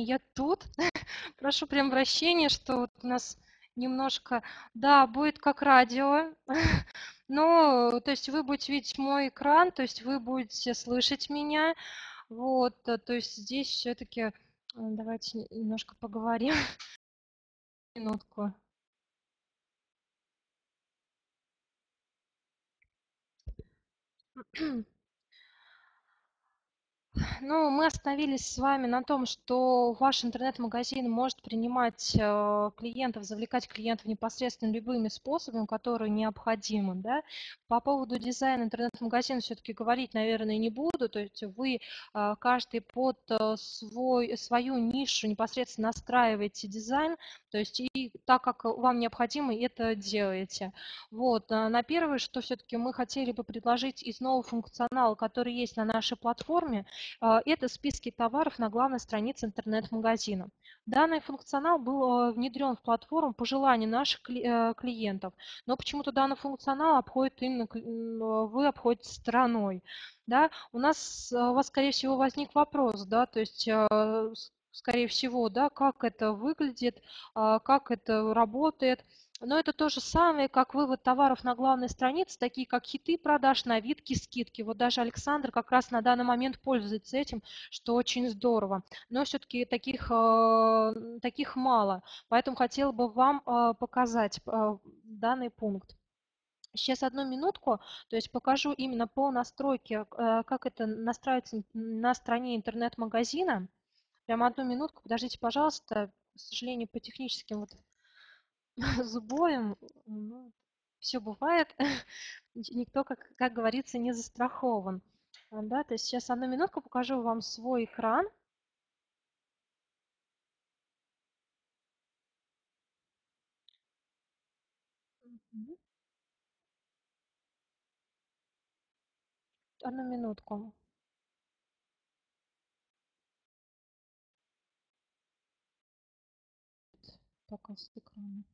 внимание, я тут. Прошу прям прощения, что вот у нас немножко... Да, будет как радио. Но, то есть вы будете видеть мой экран, то есть вы будете слышать меня. Вот, э, то есть здесь все-таки давайте немножко поговорим. Минутку. Ну, мы остановились с вами на том, что ваш интернет-магазин может принимать э, клиентов, завлекать клиентов непосредственно любыми способами, которые необходимы. Да? По поводу дизайна интернет-магазина все-таки говорить, наверное, не буду. То есть вы э, каждый под э, свой, свою нишу непосредственно настраиваете дизайн, то есть и так, как вам необходимо, это делаете. Вот. На первое, что все-таки мы хотели бы предложить из нового функционала, который есть на нашей платформе, это списки товаров на главной странице интернет-магазина. Данный функционал был а, внедрен в платформу по желанию наших э, клиентов, но почему-то данный функционал обходит именно, а, вы обходите стороной. Да? У нас, у вас, скорее всего, возник вопрос, да, то есть скорее всего, да, как это выглядит, как это работает. Но это то же самое, как вывод товаров на главной странице, такие как хиты продаж, новинки, скидки. Вот даже Александр как раз на данный момент пользуется этим, что очень здорово. Но все-таки таких, э, таких мало. Поэтому хотела бы вам э, показать э, данный пункт. Сейчас одну минутку, то есть покажу именно по настройке, как это настраивается на стороне интернет-магазина. Прямо одну минутку, подождите, пожалуйста. К сожалению, по техническим вот зубоем, ну, все бывает, никто, как, как говорится, не застрахован. А, да, то есть сейчас одну минутку покажу вам свой экран. Одну минутку. Показ экрана.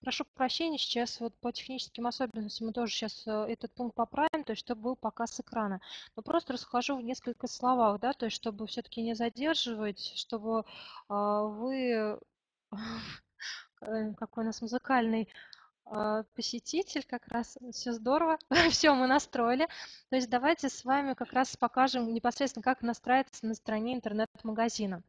Прошу прощения, сейчас вот по техническим особенностям мы тоже сейчас э, этот пункт поправим, то есть чтобы был показ экрана. Но просто расскажу в несколько словах, да, то есть чтобы все-таки не задерживать, чтобы а, вы какой у нас музыкальный а, посетитель, как раз все здорово, все мы настроили. То есть давайте с вами как раз покажем непосредственно, как настраиваться на стороне интернет-магазина.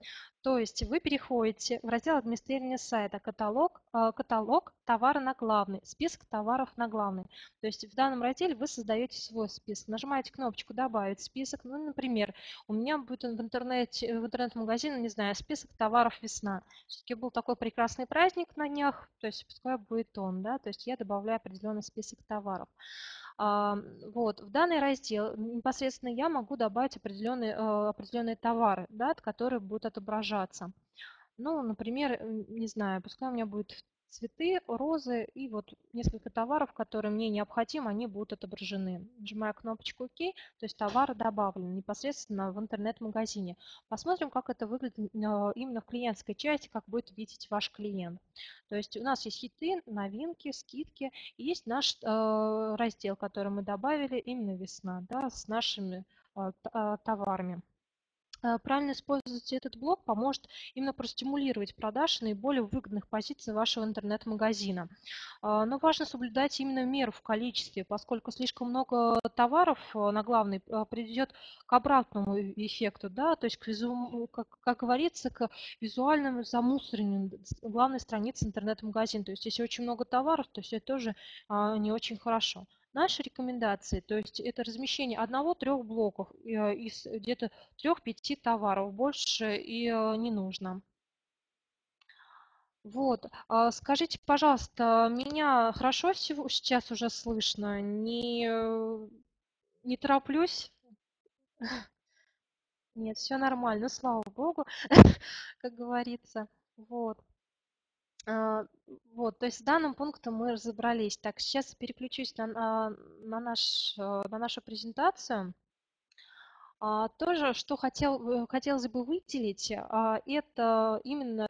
То есть вы переходите в раздел администрирования сайта, каталог, а, каталог товара на главный, список товаров на главный. То есть в данном разделе вы создаете свой список, нажимаете кнопочку «Добавить список». Ну, например, у меня будет в интернете, в интернет-магазине, не знаю, список товаров «Весна». Все-таки был такой прекрасный праздник на днях, то есть пускай будет он, да, то есть я добавляю определенный список товаров. А, вот, в данный раздел непосредственно я могу добавить определенные, э, определенные товары, да, которые будут отображаться. Ну, например, не знаю, пускай у меня будет цветы, розы и вот несколько товаров, которые мне необходимы, они будут отображены. Нажимаю кнопочку ОК, то есть товар добавлен непосредственно в интернет-магазине. Посмотрим, как это выглядит э, именно в клиентской части, как будет видеть ваш клиент. То есть у нас есть хиты, новинки, скидки, и есть наш э, раздел, который мы добавили, именно весна, да, с нашими э, товарами. Э, правильно использовать этот блок поможет именно простимулировать продажи наиболее выгодных позиций вашего интернет-магазина. А, но важно соблюдать именно меру в количестве, поскольку слишком много товаров э, на главный э, приведет к обратному эффекту, да, то есть, к визу, как, как говорится, к визуальному замусорению главной страницы интернет-магазина. То есть, если очень много товаров, то это тоже не очень хорошо. Наши рекомендации, то есть это размещение одного-трех блоков э, из где-то трех-пяти товаров, больше и э, не нужно. Вот, а скажите, пожалуйста, меня хорошо сейчас уже слышно? Не, не тороплюсь? Нет, все нормально, слава богу, как говорится. Вот. А, вот, то есть с данным пунктом мы разобрались. Так, сейчас переключусь на, на, наш, э, на нашу презентацию. А, тоже, что хотел, хотелось бы выделить, а, это именно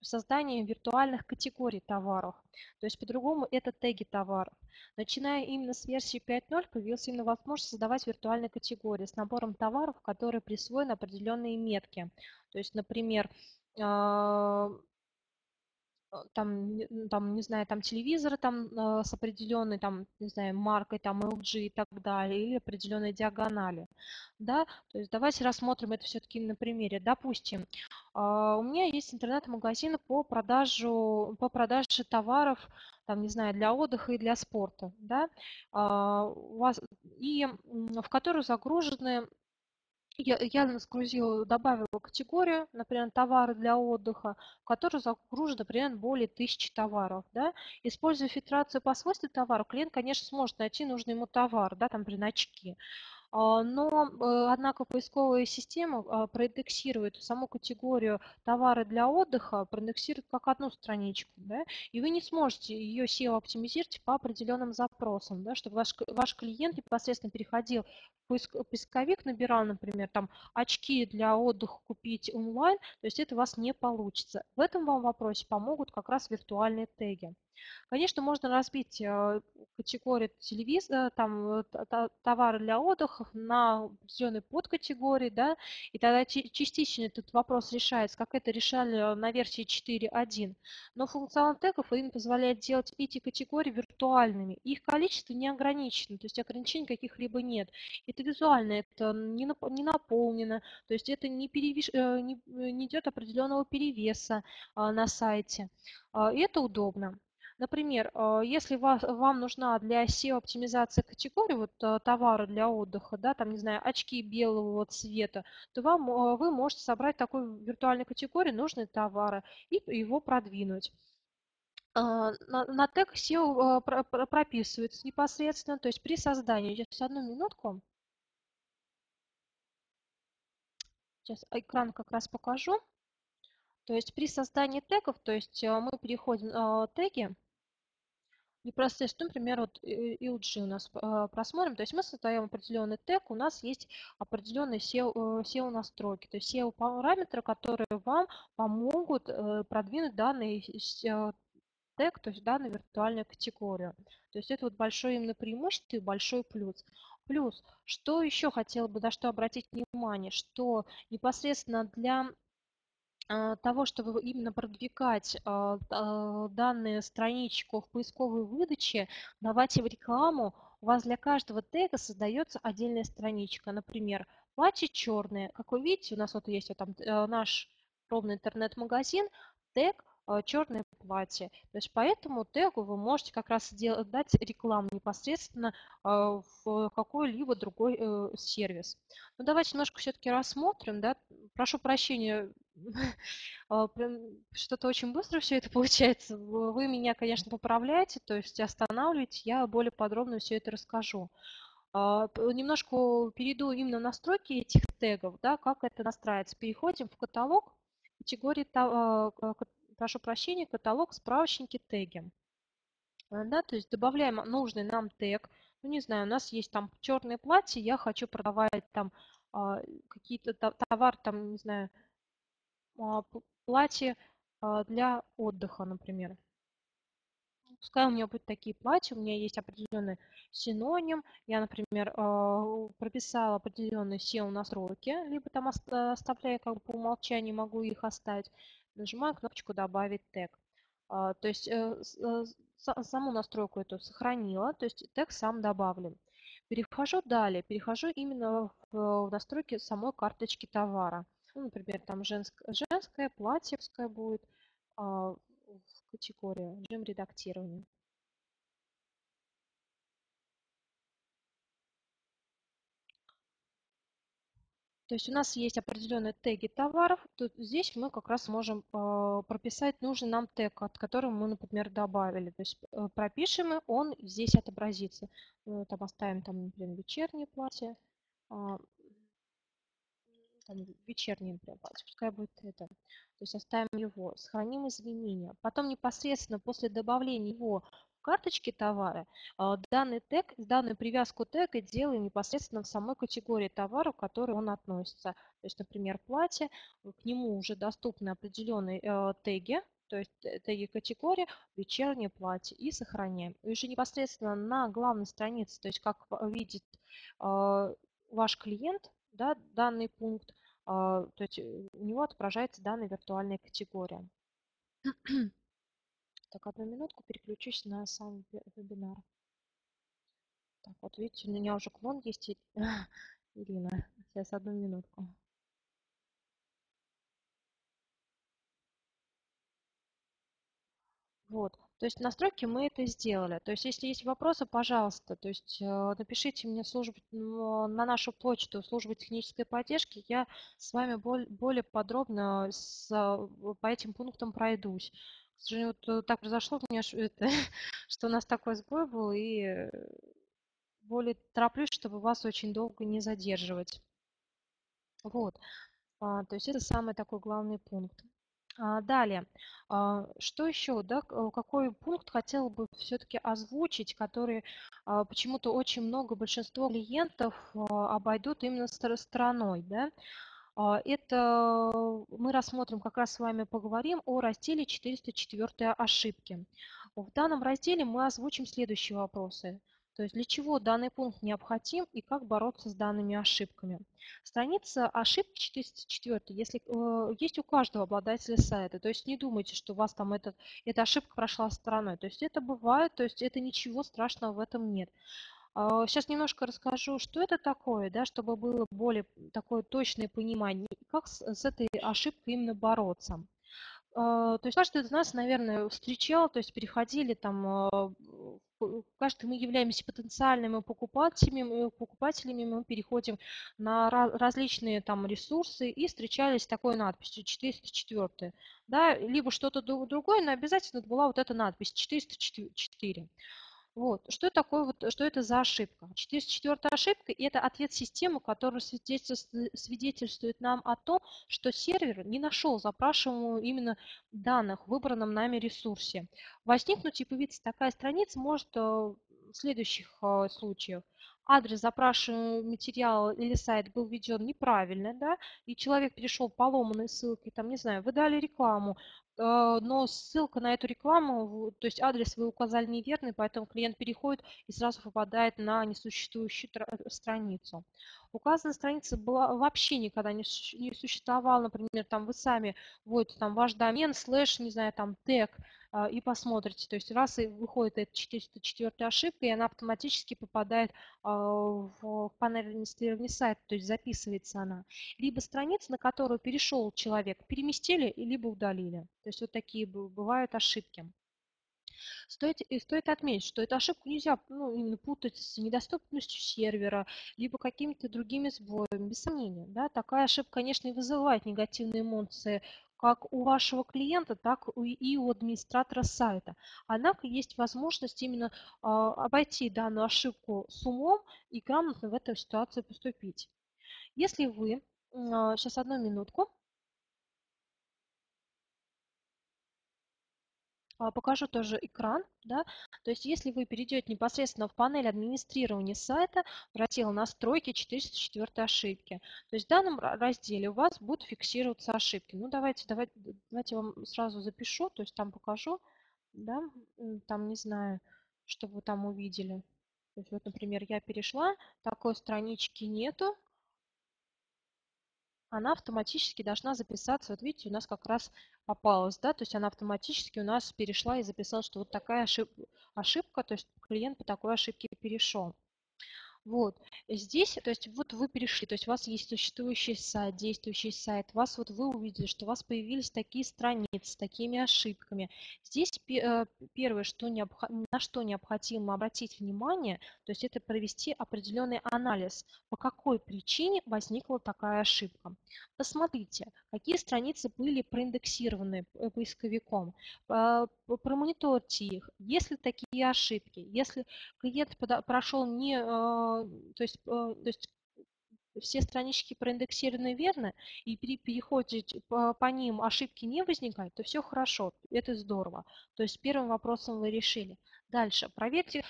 создание виртуальных категорий товаров. То есть по-другому это теги товаров. Начиная именно с версии 5.0 появилась именно возможность создавать виртуальные категории с набором товаров, которые присвоены определенные метки. То есть, например, а, там, там, не знаю, там телевизоры там э, с определенной, там, не знаю, маркой, там LG и так далее, или определенной диагонали, да, то есть давайте рассмотрим это все-таки на примере. Допустим, а, у меня есть интернет-магазин по продажу, по продаже товаров, там, не знаю, для отдыха и для спорта, да, а, у вас, и в которую загружены я, я загрузила, добавила категорию, например, товары для отдыха, в которую загружено примерно более тысячи товаров. Да? Используя фильтрацию по свойствам товара, клиент, конечно, сможет найти нужный ему товар, да, там, например, очки. А, но, э, однако, поисковая система а, проиндексирует саму категорию товары для отдыха, проиндексирует как одну страничку, да, и вы не сможете ее SEO оптимизировать по определенным запросам, да, чтобы ваш, ваш клиент непосредственно переходил в поисковик, набирал, например, там очки для отдыха купить онлайн, то есть это у вас не получится. В этом вам вопросе помогут как раз виртуальные теги. Конечно, можно разбить э, категории телевизора, там, э, товары для отдыха на определенные подкатегории, да, и тогда частично этот вопрос решается, как это решали на версии 4.1. Но функционал тегов им позволяет делать эти категории виртуальными. Их количество не ограничено, то есть ограничений каких-либо нет. Это визуально, это не, не наполнено, то есть это не, перевеш... Э, не, идет определенного перевеса на сайте. А, и это удобно. Например, а, если вам нужна для SEO-оптимизации категории, вот а, товары для отдыха, да, там, не знаю, очки белого цвета, то вам, а, вы можете собрать такую виртуальную категорию нужные товары и его продвинуть. На, на тег SEO прописывается непосредственно, то есть при создании. Сейчас одну минутку. Сейчас экран как раз покажу. То есть при создании тегов, то есть мы переходим в теги, непосредственно, например, вот LG у нас а, просмотрим, то есть мы создаем определенный тег, у нас есть определенные SEO, э, SEO то есть SEO параметры, которые вам помогут э, продвинуть данный э, тег, то есть данную виртуальную категорию. То есть это вот большое именно преимущество и большой плюс. Плюс, что еще хотела бы, на что обратить внимание, что непосредственно для того, чтобы именно продвигать а, а, данные страничку в поисковой выдаче, давать в рекламу, у вас для каждого тега создается отдельная страничка. Например, платье черное. Как вы видите, у нас вот есть вот там э, наш ровный интернет-магазин, тег черное платье. То есть по этому тегу вы можете как раз дать рекламу непосредственно в какой-либо другой э, сервис. Ну, давайте немножко все-таки рассмотрим. Да? Прошу прощения, А, что-то очень быстро все это получается. Вы меня, конечно, поправляете, то есть останавливаете, я более подробно все это расскажу. А, немножко перейду именно настройки этих тегов, да, как это настраивается. Переходим в каталог категории, а, прошу прощения, каталог справочники теги. Да, то есть добавляем нужный нам тег. Ну, не знаю, у нас есть там черное платье, я хочу продавать там какие-то товар, там, не знаю, а, платье а, для отдыха, например. Пускай у меня будут такие платья, у меня есть определенный синоним. Я, например, а, прописала определенные SEO настройки, либо там оставляю как бы по умолчанию, могу их оставить. Нажимаю кнопочку «Добавить тег». То есть э, э, саму настройку эту сохранила, то есть тег сам добавлен. Перехожу далее, перехожу именно в настройки самой карточки товара. Ну, например, там женское, женское платьевское будет а, в категории режим редактирования. То есть у нас есть определенные теги товаров. Тут здесь мы как раз можем э, прописать нужный нам тег, от которого мы, например, добавили. То есть э, пропишем и он здесь отобразится. Мы там оставим, там, например, вечернее платье. Э, там, вечерний, например, пускай будет это. То есть оставим его, сохраним изменения. Потом непосредственно после добавления его карточки товара, данный тег, данную привязку тега делаем непосредственно в самой категории товара, к которой он относится. То есть, например, платье, к нему уже доступны определенные теги, то есть теги категории, вечернее платье и сохраняем. И уже непосредственно на главной странице, то есть как видит ваш клиент, да, данный пункт, а, то есть э, у него отображается данная виртуальная категория. Так, одну минутку, переключусь на сам вебинар. Так, вот видите, у меня уже клон есть. Ирина, сейчас одну минутку. Вот. То есть настройки мы это сделали. То есть если есть вопросы, пожалуйста, то есть э, напишите мне служб, на нашу почту службы технической поддержки, я с вами более подробно с, по этим пунктам пройдусь. К сожалению, вот э, так произошло это, что у нас такой сбой был, и более тороплюсь, чтобы вас очень долго не задерживать. Вот. А, то есть это самый такой главный пункт. А, далее, а, что еще, да, какой пункт хотела бы все-таки озвучить, который почему-то очень много, большинство клиентов обойдут именно стороной, да? Это мы рассмотрим, как раз с вами поговорим о разделе 404 ошибки. В данном разделе мы озвучим следующие вопросы. То есть для чего данный пункт необходим и как бороться с данными ошибками. Страница ошибки 404, если э, есть у каждого обладателя сайта. То есть не думайте, что у вас там этот, эта ошибка прошла стороной. То есть это бывает, то есть это ничего страшного в этом нет. Сейчас а, немножко расскажу, что это такое, да, чтобы было более такое точное понимание, как с, с этой ошибкой именно бороться. А, то есть каждый из нас, наверное, встречал, то есть переходили там, а, каждый мы являемся потенциальными покупателями, покупателями мы переходим на различные там ресурсы и встречались с такой надписью 404. Да, либо что-то другое, но обязательно была вот эта надпись 404. Вот. Что такое, вот, что это за ошибка? 404 ошибка – это ответ системы, который свидетельствует нам о том, что сервер не нашел запрашиваемого именно данных в выбранном нами ресурсе. Возникнуть и появиться такая страница может э, в следующих э, случаях адрес запрашиваемого материала или сайт был введен неправильно, да, и человек перешел поломанной ссылкой, там, не знаю, вы дали рекламу, э, но ссылка на эту рекламу, то есть адрес вы указали неверный, поэтому клиент переходит и сразу попадает на несуществующую страницу. Указанная страница была, вообще никогда не, не существовала, например, там вы сами вводите там ваш домен, слэш, не знаю, там тег, и посмотрите. То есть раз и выходит эта 404 ошибка, и она автоматически попадает а, в панель администрирования сайта, то есть записывается она. Либо страница, на которую перешел человек, переместили, либо удалили. То есть вот такие бывают ошибки. Стоит, и стоит отметить, что эту ошибку нельзя ну, именно путать с недоступностью сервера, либо какими-то другими сбоями, без сомнения. Да? Такая ошибка, конечно, и вызывает негативные эмоции как у вашего клиента, так и у администратора сайта. Однако есть возможность именно а, обойти данную ошибку с умом и грамотно в этой ситуации поступить. Если вы, сейчас а, одну минутку, покажу тоже экран. Да? То есть если вы перейдете непосредственно в панель администрирования сайта, в раздел настройки 404 ошибки. То есть в данном разделе у вас будут фиксироваться ошибки. Ну давайте, давайте, давайте я вам сразу запишу, то есть там покажу. Да? Там не знаю, что вы там увидели. То есть вот, например, я перешла, такой странички нету, она автоматически должна записаться. Вот видите, у нас как раз попалась, да, то есть она автоматически у нас перешла и записала, что вот такая ошибка, ошибка то есть клиент по такой ошибке перешел. Вот. Здесь, то есть вот вы перешли, то есть у вас есть существующий сайт, действующий сайт, вас вот вы увидели, что у вас появились такие страницы с такими ошибками. Здесь э, первое, что необходимо, на что необходимо обратить внимание, то есть это провести определенный анализ, по какой причине возникла такая ошибка. Посмотрите, какие страницы были проиндексированы э, поисковиком, промониторьте их, если такие ошибки, если клиент прошел не э, то есть, э, то есть все странички проиндексированы верно, и переходите по, по ним, ошибки не возникают, то все хорошо, это здорово. То есть первым вопросом вы решили. Дальше, проверьте э,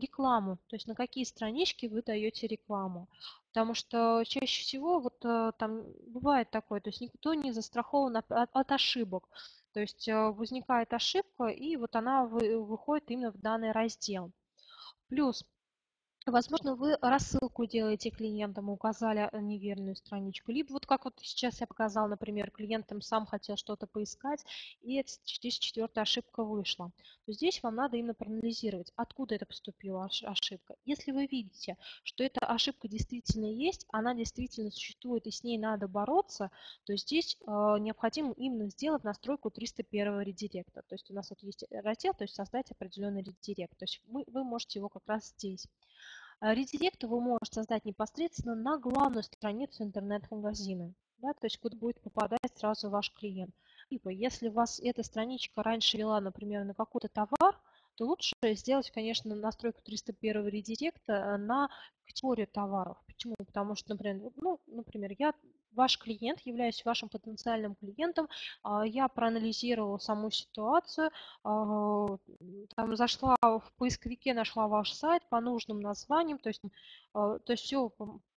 рекламу, то есть на какие странички вы даете рекламу. Потому что чаще всего вот там бывает такое, то есть никто не застрахован от, ошибок. То есть возникает ошибка, и вот она вы, выходит именно в данный раздел. Плюс Возможно, вы рассылку делаете клиентам, указали э, неверную страничку. Либо вот как вот сейчас я показал, например, клиентам сам хотел что-то поискать, и здесь четвертая ошибка вышла. То здесь вам надо именно проанализировать, откуда это поступила ошибка. Если вы видите, что эта ошибка действительно есть, она действительно существует и с ней надо бороться, то здесь э, необходимо именно сделать настройку 301 редиректа. То есть у нас вот есть раздел, то есть создать определенный редирект. То есть вы, вы можете его как раз здесь. Э, редирект вы можете создать непосредственно на главную страницу интернет-магазина, да, то есть куда будет попадать сразу ваш клиент. Либо если у вас эта страничка раньше вела, например, на какой-то товар, то лучше сделать, конечно, настройку 301 редиректа на категорию товаров. Почему? Потому что, например, ну, например, я ваш клиент, являюсь вашим потенциальным клиентом, а, я проанализировала саму ситуацию, а, там зашла в поисковике, нашла ваш сайт по нужным названиям, то есть, а, то есть все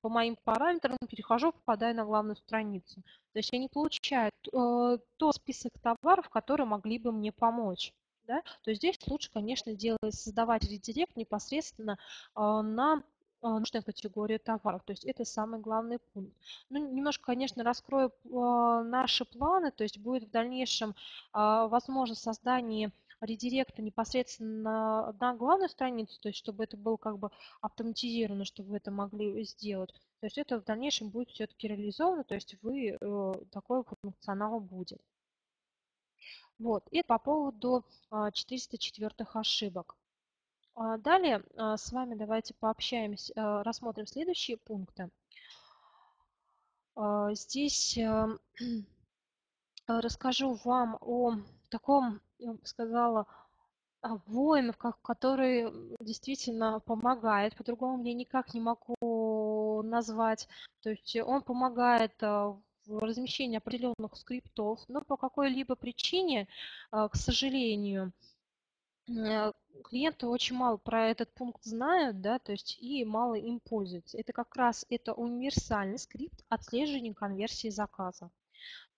по моим параметрам перехожу, попадаю на главную страницу. То есть я не получаю э, тот список товаров, которые могли бы мне помочь. Да? То здесь лучше, конечно, делать, создавать редирект непосредственно на а, нужная категория товаров. То есть это самый главный пункт. Ну, немножко, конечно, раскрою а, наши планы. То есть будет в дальнейшем а, возможность создания редиректа непосредственно на главную страницу, то есть чтобы это было как бы автоматизировано, чтобы вы это могли сделать. То есть это в дальнейшем будет все-таки реализовано, то есть вы э, такой функционал будет. Вот. И по поводу 404 ошибок. А, далее а, с вами давайте пообщаемся, а, рассмотрим следующие пункты. Здесь расскажу вам о таком, я бы сказала, воин, который действительно помогает, по-другому я никак не могу назвать. То есть он помогает размещении определенных скриптов, но по какой-либо причине, к сожалению, Э, клиенты очень мало про этот пункт знают, да, то есть и мало им пользуются. Это как раз это универсальный скрипт отслеживания конверсии заказа.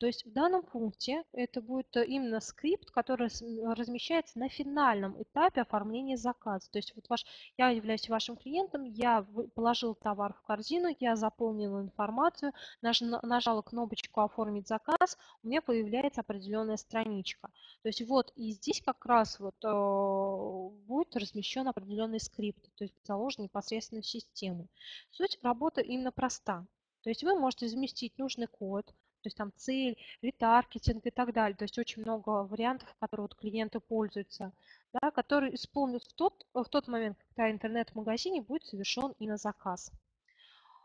То есть в данном пункте это будет э, именно скрипт, который размещается на финальном этапе оформления заказа. То есть вот ваш, я являюсь вашим клиентом, я положил товар в корзину, я заполнила информацию, нажала кнопочку «Оформить заказ», у меня появляется определенная страничка. То есть вот и здесь как раз вот э, будет размещен определенный скрипт, то есть заложен непосредственно в систему. Суть работы именно проста. То есть вы можете заместить нужный код, то есть там цель, ретаргетинг и так далее. То есть очень много вариантов, которые вот клиенты пользуются, да, которые исполнят в тот, в тот момент, когда интернет-магазине будет совершен и на заказ.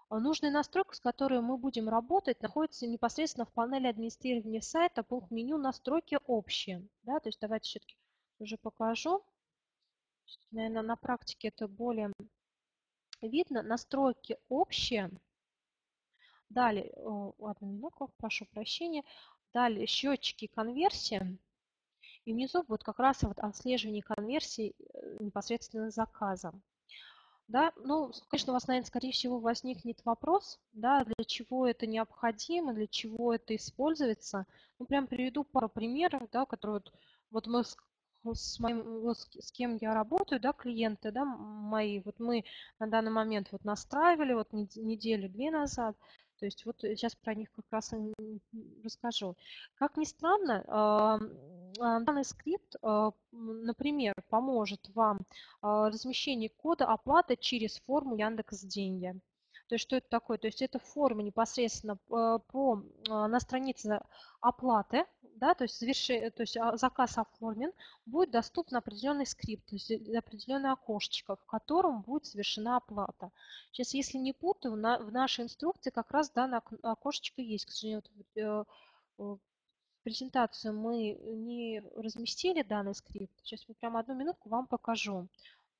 А нужная настройка, с которой мы будем работать, находится непосредственно в панели администрирования сайта, пункт меню «Настройки общие». Да, то есть давайте все-таки уже покажу. Наверное, на практике это более видно. Настройки общие – Далее, ладно, минутку, прошу прощения. Далее счетчики конверсии. И внизу вот как раз вот отслеживание конверсии э, непосредственно заказа. Да, ну, конечно, у вас, наверное, скорее всего, возникнет вопрос, да, для чего это необходимо, для чего это используется. Ну, прям приведу пару примеров, да, которые вот, вот мы с, с, моим, с кем я работаю, да, клиенты, да, мои, вот мы на данный момент вот настраивали вот неделю-две назад, то есть вот сейчас про них как раз расскажу. Как ни странно, а, данный скрипт, а, например, поможет вам а, размещение кода оплаты через форму Яндекс Деньги. То есть что это такое? То есть это форма непосредственно по, на странице оплаты, да, то есть, заверши, то есть заказ оформлен, будет доступен определенный скрипт, то есть определенное окошечко, в котором будет совершена оплата. Сейчас, если не путаю, на, в нашей инструкции как раз данное окошечко есть. К сожалению, вот, э, презентацию мы не разместили данный скрипт. Сейчас я прямо одну минутку вам покажу.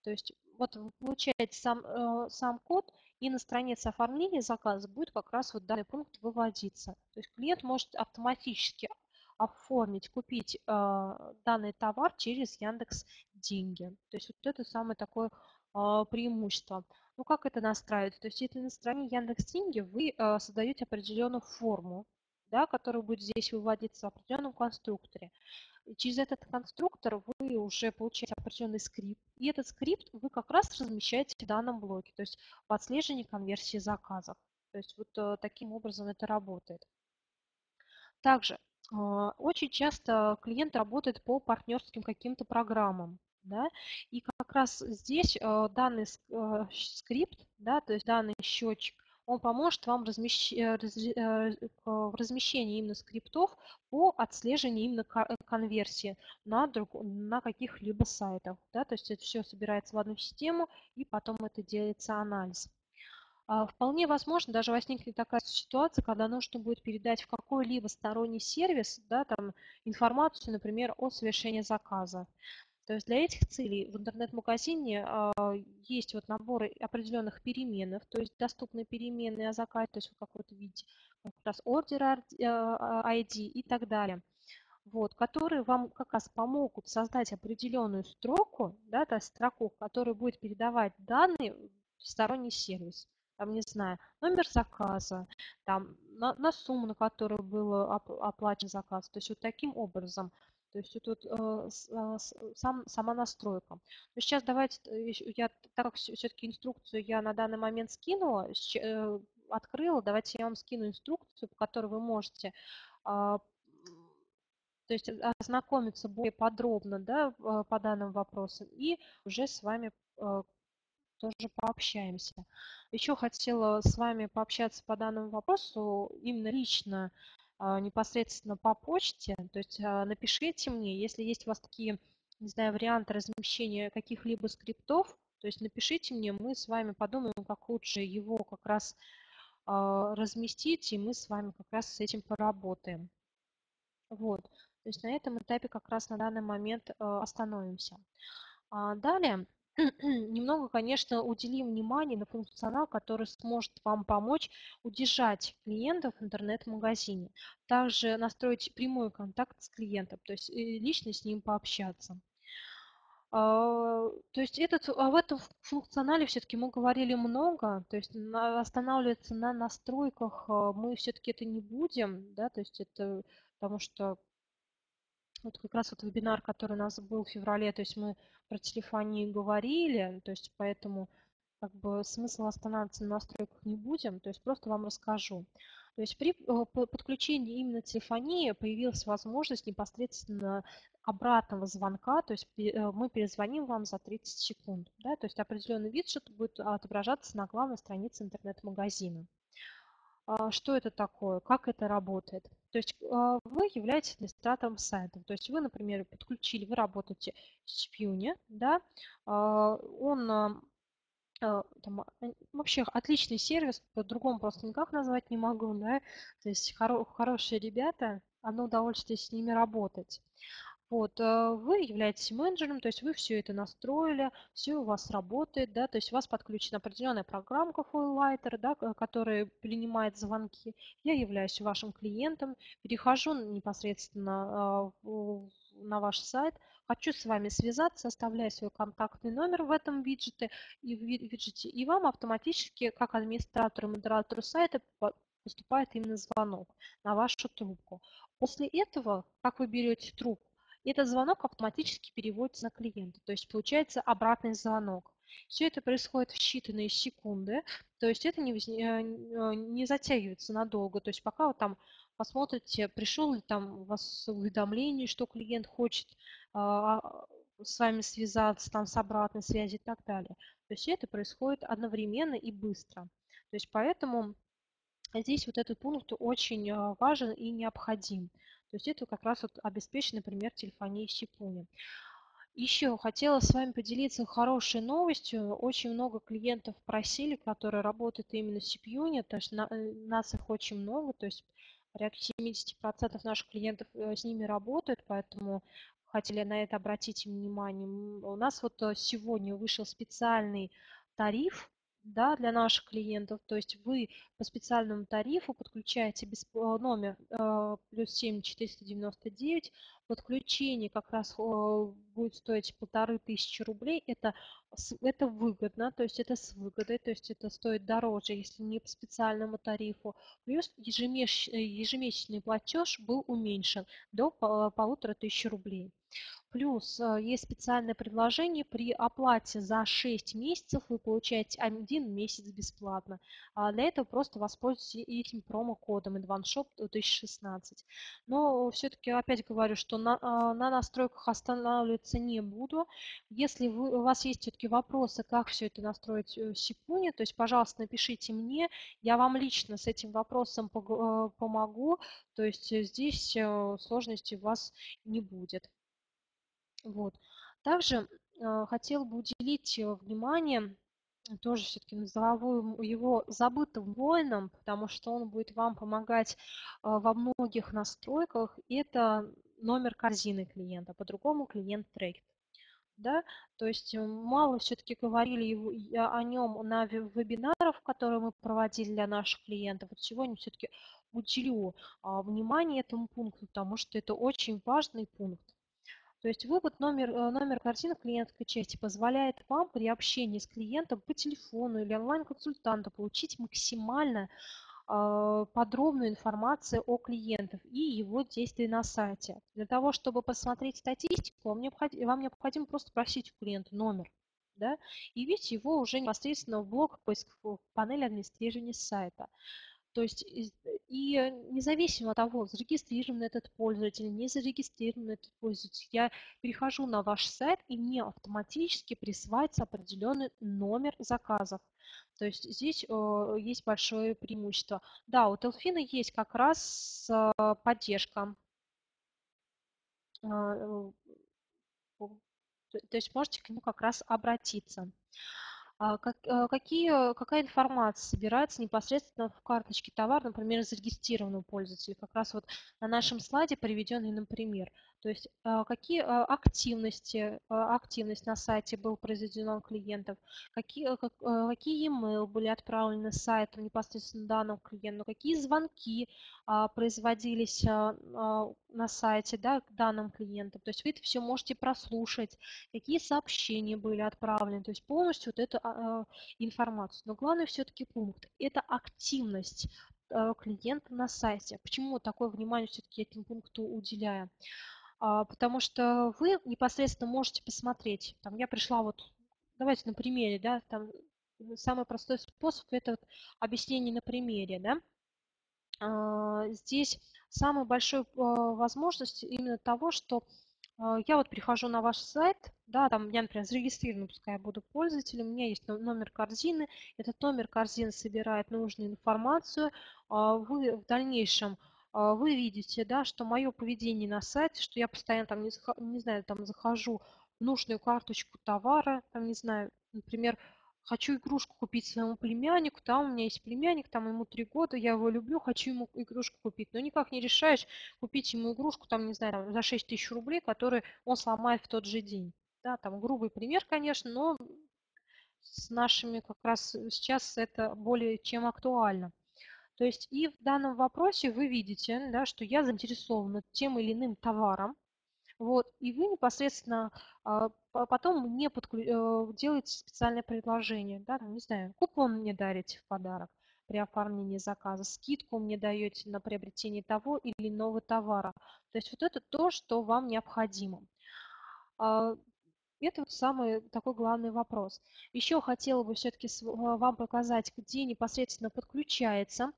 То есть вот вы получаете сам, э, сам код, и на странице оформления заказа будет как раз вот данный пункт выводиться. То есть клиент может автоматически оформить, купить э, данный товар через Яндекс Деньги. То есть вот это самое такое э, преимущество. Ну как это настраивать? То есть если на стороне Яндекс Деньги вы э, создаете определенную форму, да, которая будет здесь выводиться в определенном конструкторе. Через этот конструктор вы уже получаете определенный скрипт. И этот скрипт вы как раз размещаете в данном блоке, то есть в отслеживании конверсии заказов. То есть вот таким образом это работает. Также а, очень часто клиент работает по партнерским каким-то программам. Да? И как раз здесь э, данный э, скрипт, да, то есть данный счетчик, он поможет вам размещ... Э, в размещении именно скриптов по отслеживанию именно конверсии на, друг... на каких-либо сайтах. Да? То есть это все собирается в одну систему, и потом это делается анализ. А, вполне возможно, даже возникнет такая ситуация, когда нужно будет передать в какой-либо сторонний сервис да, там, информацию, например, о совершении заказа. То есть для этих целей в интернет-магазине э, есть вот наборы определенных переменных, то есть доступные переменные о заказе, то есть в каком-то виде, как раз order ID и так далее вот, которые вам как раз помогут создать определенную строку, да, то есть строку, которая будет передавать данные в сторонний сервис там, не знаю, номер заказа, там, на, на сумму, на которую был оплачен заказ. То есть вот таким образом. То есть тут э, э, сам, сама настройка. Но сейчас давайте, э, я так как все-таки инструкцию я на данный момент скинула, э, открыла, давайте я вам скину инструкцию, по которой вы можете э, то есть ознакомиться более подробно да, по данным вопросам и уже с вами э, тоже пообщаемся. Еще хотела с вами пообщаться по данному вопросу именно лично, а, непосредственно по почте. То есть а, напишите мне, если есть у вас такие, не знаю, варианты размещения каких-либо скриптов, то есть напишите мне, мы с вами подумаем, как лучше его как раз а, разместить, и мы с вами как раз с этим поработаем. Вот. То есть на этом этапе как раз на данный момент остановимся. Далее немного, конечно, уделим внимание на функционал, который сможет вам помочь удержать клиентов в интернет-магазине. Также настроить прямой контакт с клиентом, то есть э, лично с ним пообщаться. А, то есть этот, об этом функционале все-таки мы говорили много, то есть останавливаться на настройках а, мы все-таки это не будем, да, то есть это потому что вот как раз вот вебинар, который у нас был в феврале, то есть мы про телефонию говорили, то есть поэтому как бы смысла останавливаться на настройках не будем, то есть просто вам расскажу. То есть при э, подключении именно телефонии появилась возможность непосредственно обратного звонка, то есть э, мы перезвоним вам за 30 секунд. Да, то есть определенный вид что-то будет отображаться на главной странице интернет-магазина. А, что это такое, как это работает. То есть а, вы являетесь администратором сайта. То есть вы, например, подключили, вы работаете в Чипьюне, да, а, он там, вообще отличный сервис, по-другому просто никак назвать не могу, да, то есть хоро хорошие ребята, одно удовольствие с ними работать. Вот, э, вы являетесь менеджером, то есть вы все это настроили, все у вас работает, да, то есть у вас подключена определенная программка FoilLighter, да, которая принимает звонки. Я являюсь вашим клиентом, перехожу непосредственно а, на ваш сайт, хочу с вами связаться, оставляю свой контактный номер в этом виджете и в виджете, и вам автоматически, как администратору и модератору сайта, поступает именно звонок на вашу трубку. После этого, как вы берете трубку, этот звонок автоматически переводится на клиента, то есть получается обратный звонок. Все это происходит в считанные секунды, то есть это не, э, не затягивается надолго. То есть пока вы там посмотрите, пришел ли там у вас уведомление, что клиент хочет а, а, с вами связаться, там с обратной связи и так далее. То есть это происходит одновременно и быстро. То есть поэтому здесь вот этот пункт очень э, важен и необходим. То есть это как раз вот обеспечено, например, телефонией Сипуни. Еще хотела с вами поделиться хорошей новостью. Очень много клиентов просили, которые работают именно с CPU, то есть на, э, нас их очень много, то есть порядка 70% наших клиентов э, с ними работают, поэтому хотели на это обратить внимание. У нас вот сегодня вышел специальный тариф да, для наших клиентов. То есть вы по специальному тарифу подключаете бесп... Э, номер э, плюс 7 499. Подключение как раз э, будет стоить полторы тысячи рублей. Это, это выгодно, то есть это с выгодой, то есть это стоит дороже, если не по специальному тарифу. Плюс ежемесячный, ежемесячный платеж был уменьшен до полутора тысяч рублей. Плюс э, есть специальное предложение при оплате за 6 месяцев вы получаете один месяц бесплатно. А для этого просто воспользуйтесь этим промокодом AdvanceShop 2016. Но все-таки опять говорю, что на, а, на настройках останавливаться не буду. Если вы, у вас есть все-таки вопросы, как все это настроить в Сипуне, то есть, пожалуйста, напишите мне, я вам лично с этим вопросом э, помогу. То есть здесь э, сложностей у вас не будет. Вот. Также э, хотел бы уделить э, внимание, тоже все-таки назову его забытым воином, потому что он будет вам помогать э, во многих настройках. Это номер корзины клиента, по-другому клиент трекет. Да? То есть мало все-таки говорили его, о нем на вебинарах, которые мы проводили для наших клиентов. Вот сегодня все-таки уделю а, внимание этому пункту, потому что это очень важный пункт. То есть вывод номер, э, номер картины клиентской части позволяет вам при общении с клиентом по телефону или онлайн-консультанту получить максимально э, подробную информацию о клиентах и его действии на сайте. Для того, чтобы посмотреть статистику, вам необходимо, вам необходимо просто просить у клиента номер. Да, и видеть его уже непосредственно в блок в панели администрирования сайта. То есть и независимо от того, зарегистрирован этот пользователь, не зарегистрирован этот пользователь, я перехожу на ваш сайт, и мне автоматически присылается определенный номер заказов. То есть здесь э, есть большое преимущество. Да, у Телфина есть как раз э, поддержка. Э, э, то есть можете к нему как раз обратиться. А э, какие, какая информация собирается непосредственно в карточке товара, например, зарегистрированного пользователя? Как раз вот на нашем слайде приведенный нам пример. То есть э, какие э, активности, активность на сайте был произведена у клиентов, какие, какие e-mail были отправлены с сайта непосредственно данному клиенту, какие звонки а, производились на сайте да, к данным клиентам. То есть вы это все можете прослушать, какие сообщения были отправлены, то есть полностью вот эту а, информацию. Но главный все-таки пункт – это активность клиента на сайте. Почему такое внимание все-таки этим пункту уделяю? А, потому что вы непосредственно можете посмотреть, там я пришла вот, давайте на примере, да, там самый простой способ это вот объяснение на примере, да. А, здесь самая большая возможность именно того, что а, я вот прихожу на ваш сайт, да, там я, например, зарегистрирован, пускай я буду пользователем, у меня есть номер корзины, этот номер корзины собирает нужную информацию, вы в дальнейшем а, вы видите, да, что мое поведение на сайте, что я постоянно там, не, не знаю, там захожу в нужную карточку товара, там, не знаю, например, хочу игрушку купить своему племяннику, там у меня есть племянник, там ему три года, я его люблю, хочу ему игрушку купить, но никак не решаешь купить ему игрушку, там, не знаю, там, за 6 тысяч рублей, которые он сломает в тот же день. Да, там грубый пример, конечно, но с нашими как раз сейчас это более чем актуально. То есть и в данном вопросе вы видите, да, что я заинтересована тем или иным товаром, вот, и вы непосредственно а, потом мне подклю... Э, делаете специальное предложение, да, там, не знаю, купон мне дарите в подарок при оформлении заказа, скидку мне даете на приобретение того или иного товара. То есть вот это то, что вам необходимо. А, это вот самый такой главный вопрос. Еще хотела бы все-таки вам показать, где непосредственно подключается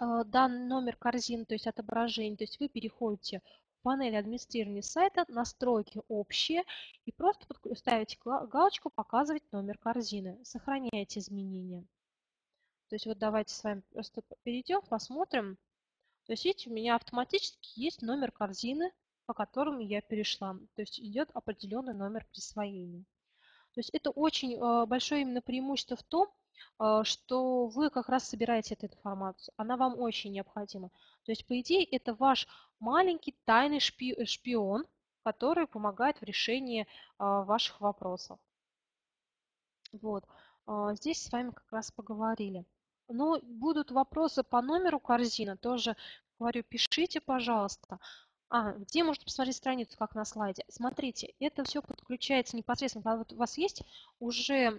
данный номер корзины, то есть отображение, то есть вы переходите в панель администрирования сайта, настройки общие и просто ставите галочку «Показывать номер корзины». Сохраняете изменения. То есть вот давайте с вами просто перейдем, посмотрим. То есть видите, у меня автоматически есть номер корзины, по которому я перешла. То есть идет определенный номер присвоения. То есть это очень а, большое именно преимущество в том, а, что вы как раз собираете эту информацию. Она вам очень необходима. То есть, по идее, это ваш маленький тайный шпи шпион, который помогает в решении ваших вопросов. Вот. Здесь с вами как раз поговорили. Но будут вопросы по номеру корзины, тоже говорю, пишите, пожалуйста. А, где можно посмотреть страницу, как на слайде? Смотрите, это все подключается непосредственно, когда вот у вас есть уже,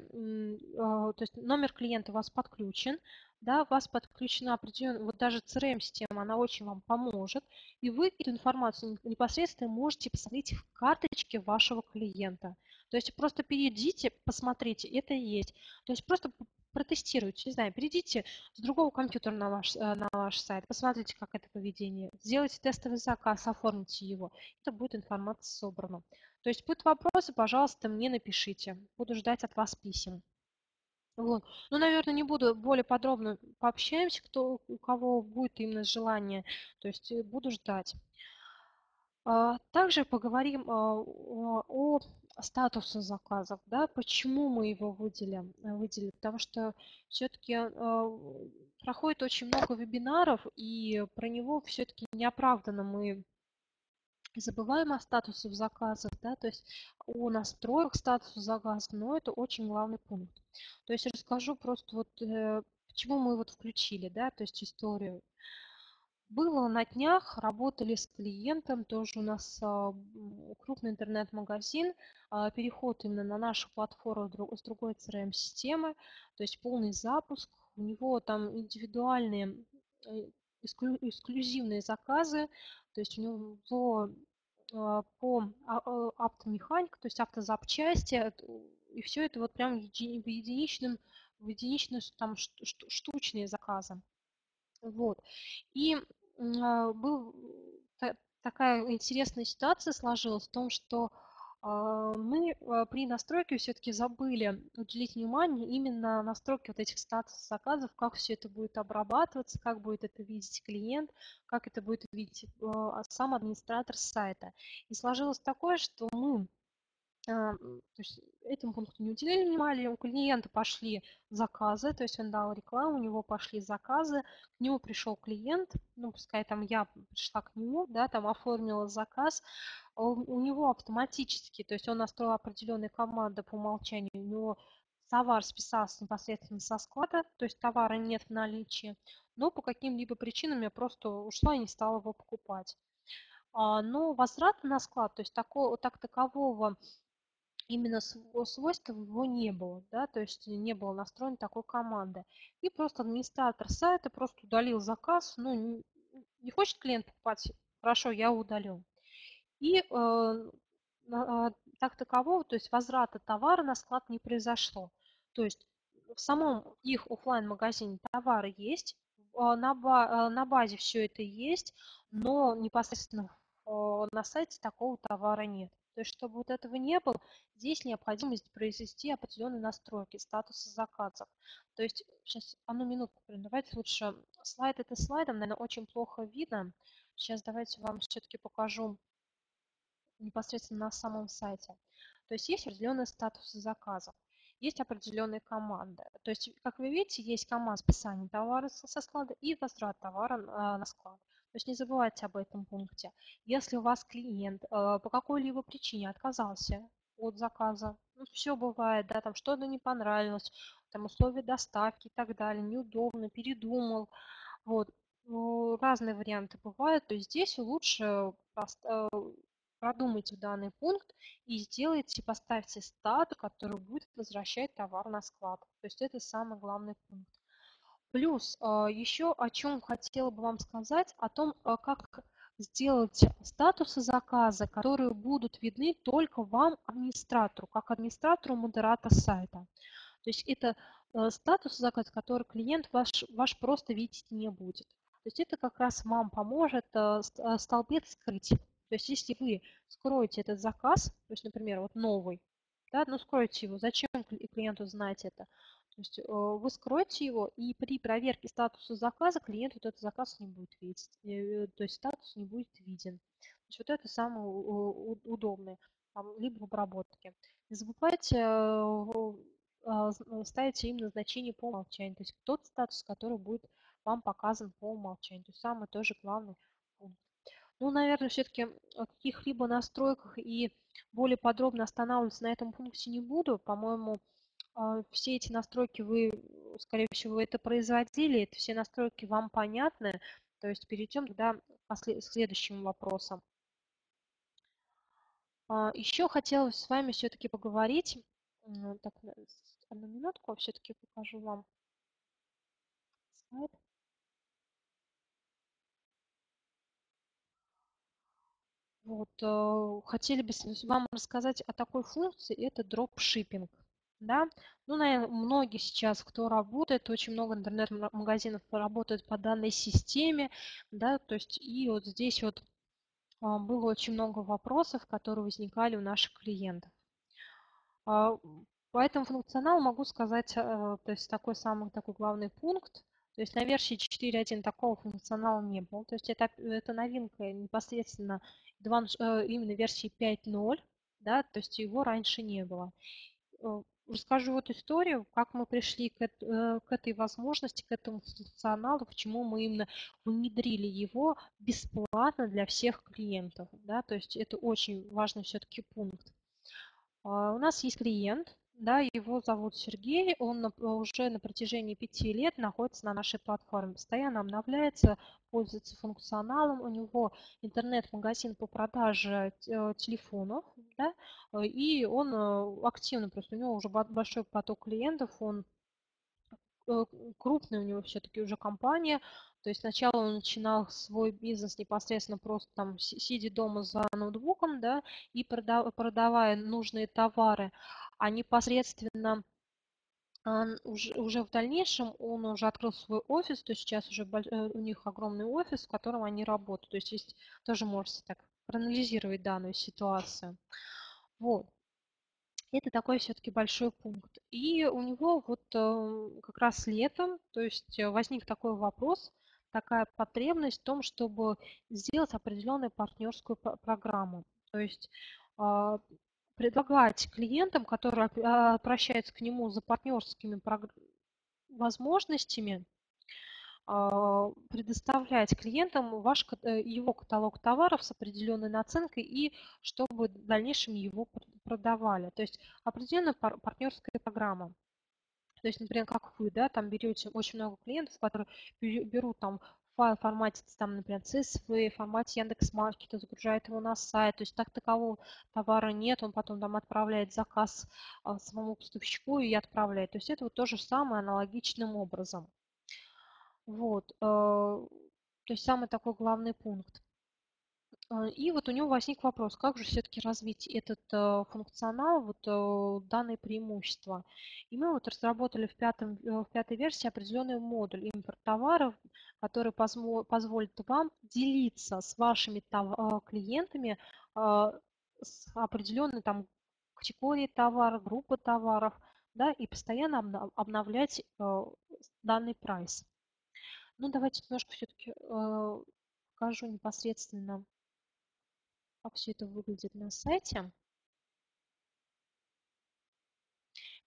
то есть номер клиента у вас подключен, да, у вас подключена определенная, вот даже CRM-система, она очень вам поможет, и вы эту информацию непосредственно можете посмотреть в карточке вашего клиента. То есть просто перейдите, посмотрите, это есть. То есть просто протестируйте, не знаю, перейдите с другого компьютера на ваш, э, на ваш сайт, посмотрите, как это поведение, сделайте тестовый заказ, оформите его. Это будет информация собрана. То есть будут вопросы, пожалуйста, мне напишите. Буду ждать от вас писем. Вот. Ну, наверное, не буду более подробно пообщаемся, кто, у кого будет именно желание. То есть э, буду ждать. А, также поговорим а, о статуса заказов, да, почему мы его выделим, э, выделили, потому что все-таки э, проходит очень много вебинаров, и про него все-таки неоправданно мы забываем о статусах заказов, да, то есть о настроях статуса заказа, но это очень главный пункт. То есть расскажу просто вот, э, почему мы вот включили, да, то есть историю. Было на днях, работали с клиентом, тоже у нас а, крупный интернет-магазин, а, переход именно на нашу платформу с другой CRM-системы, то есть полный запуск. У него там индивидуальные, э, эксклюзивные заказы, то есть у него а, по автомеханике, то есть автозапчасти, и все это вот прям в единичном, в единичном там штучные заказы. Вот. И а, был, такая интересная ситуация сложилась в том, что а, мы а, при настройке все-таки забыли уделить внимание именно настройке вот этих статусов заказов, как все это будет обрабатываться, как будет это видеть клиент, как это будет видеть сам администратор сайта. И сложилось такое, что мы то есть этому пункту не уделили внимания, у клиента пошли заказы, то есть он дал рекламу, у него пошли заказы, к нему пришел клиент, ну, пускай там я пришла к нему, да, там оформила заказ, у него автоматически, то есть он настроил определенные команды по умолчанию, у него товар списался непосредственно со склада, то есть товара нет в наличии, но по каким-либо причинам я просто ушла и не стала его покупать. А, но возврат на склад, то есть такого, так такового именно свойства его не было, да, то есть не было настроен такой команды. И просто администратор сайта просто удалил заказ, ну, не, хочет клиент покупать, хорошо, я удалил. И э, э, так такового, то есть возврата товара на склад не произошло. То есть в самом их офлайн магазине товары есть, на, ба на базе все это есть, но непосредственно на сайте такого товара нет. То есть, чтобы вот этого не было, здесь необходимость произвести определенные настройки статуса заказов. То есть, сейчас одну минутку, давайте лучше слайд это слайдом, наверное, очень плохо видно. Сейчас давайте вам все-таки покажу непосредственно на самом сайте. То есть есть определенные статусы заказов, есть определенные команды. То есть, как вы видите, есть команда списания товара со склада и возврат товара на склад. То есть не забывайте об этом пункте. Если у вас клиент э, по какой-либо причине отказался от заказа, ну, все бывает, да, там что-то не понравилось, там условия доставки и так далее, неудобно, передумал, вот, ну, разные варианты бывают, то здесь лучше э, продумайте данный пункт и сделайте, поставьте статус, который будет возвращать товар на склад. То есть это самый главный пункт. Плюс а, еще о чем хотела бы вам сказать, о том, а, как сделать статусы заказа, которые будут видны только вам, администратору, как администратору модератора сайта. То есть это а, статус заказа, который клиент ваш, ваш просто видеть не будет. То есть это как раз вам поможет столбец скрыть. То есть если вы скроете этот заказ, то есть, например, вот новый, да, ну скройте его, зачем клиенту знать это? То есть э, вы скроете его, и при проверке статуса заказа клиент вот этот заказ не будет видеть, э, то есть статус не будет виден. То есть вот это самое удобное, либо в обработке. Не забывайте э, ставить именно значение по умолчанию, то есть тот статус, который будет вам показан по умолчанию. То есть самый тоже главный пункт. Ну, наверное, все-таки о каких-либо настройках и более подробно останавливаться на этом пункте не буду. По-моему, все эти настройки вы, скорее всего, это производили, это все настройки вам понятны. То есть перейдем тогда к следующим вопросам. А, Еще хотелось с вами все-таки поговорить. Так, одну минутку, все-таки покажу вам слайд. Вот, э, хотели бы вам рассказать о такой функции, это дропшиппинг. Да? Ну, наверное, многие сейчас, кто работает, очень много интернет-магазинов работают по данной системе, да, то есть и вот здесь вот а, было очень много вопросов, которые возникали у наших клиентов. А, по этому функционалу могу сказать, э, то есть такой самый такой главный пункт, то есть на версии 4.1 такого функционала не было. То есть это, это новинка непосредственно э, именно версии 5.0, да, то есть его раньше не было. Э, расскажу вот историю, как мы пришли к, к этой возможности, к этому функционалу, почему мы именно внедрили его бесплатно для всех клиентов. Да, то есть это очень важный все-таки пункт. А, у нас есть клиент, да, его зовут Сергей, он уже на протяжении пяти лет находится на нашей платформе, постоянно обновляется, пользуется функционалом, у него интернет-магазин по продаже э, телефонов, да, и он э, активно, просто у него уже большой поток клиентов, он э, крупная у него все-таки уже компания, то есть сначала он начинал свой бизнес непосредственно просто там сидя дома за ноутбуком, да, и продавая нужные товары, а непосредственно уже, уже в дальнейшем он уже открыл свой офис, то есть сейчас уже э, у них огромный офис, в котором они работают. То есть есть, тоже можете так проанализировать данную ситуацию. Вот. Это такой все-таки большой пункт. И у него вот э, как раз летом, то есть э, возник такой вопрос, такая потребность в том, чтобы сделать определенную партнерскую программу. То есть а, предлагать клиентам, которые обращаются к нему за партнерскими возможностями, а, предоставлять клиентам ваш, э, его каталог товаров с определенной наценкой и чтобы в дальнейшем его продавали. То есть определенная партнерская программа. То есть, например, как вы, да, там берете очень много клиентов, которые берут там файл в формате, там, например, CSV, в формате Яндекс.Маркета, загружает его на сайт. То есть так такового товара нет, он потом там отправляет заказ а, самому поставщику и отправляет. То есть это вот то же самое аналогичным образом. Вот. Э, то есть самый такой главный пункт. А, и вот у него возник вопрос, как же все-таки развить этот э, функционал, вот э, данные преимущества. И мы вот разработали в, пятом, э, в пятой версии определенный модуль импорт товаров, который позволит вам делиться с вашими клиентами с определенной там категорией товаров, группы товаров, да, и постоянно обновлять данный прайс. Ну, давайте немножко все-таки покажу непосредственно как все это выглядит на сайте.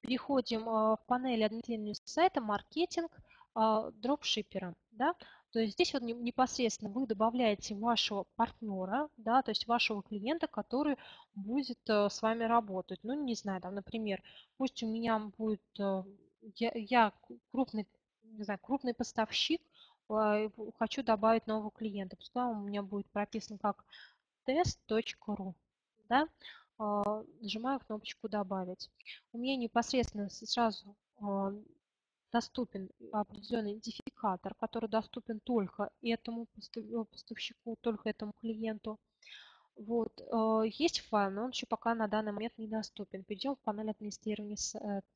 Переходим а, в панель администрирования сайта «Маркетинг а, дропшиппера». Да? То есть здесь вот непосредственно вы добавляете вашего партнера, да, то есть вашего клиента, который будет э, с вами работать. Ну, не знаю, там, например, пусть у меня будет, э, я, я крупный, не знаю, крупный поставщик, э, хочу добавить нового клиента. Пускай у меня будет прописан как test.ru. Да? А, нажимаю кнопочку «Добавить». У меня непосредственно сразу а, доступен определенный идентификатор, который доступен только этому поставщику, только этому клиенту. Вот. А, есть файл, но он еще пока на данный момент недоступен. Перейдем в панель администрирования,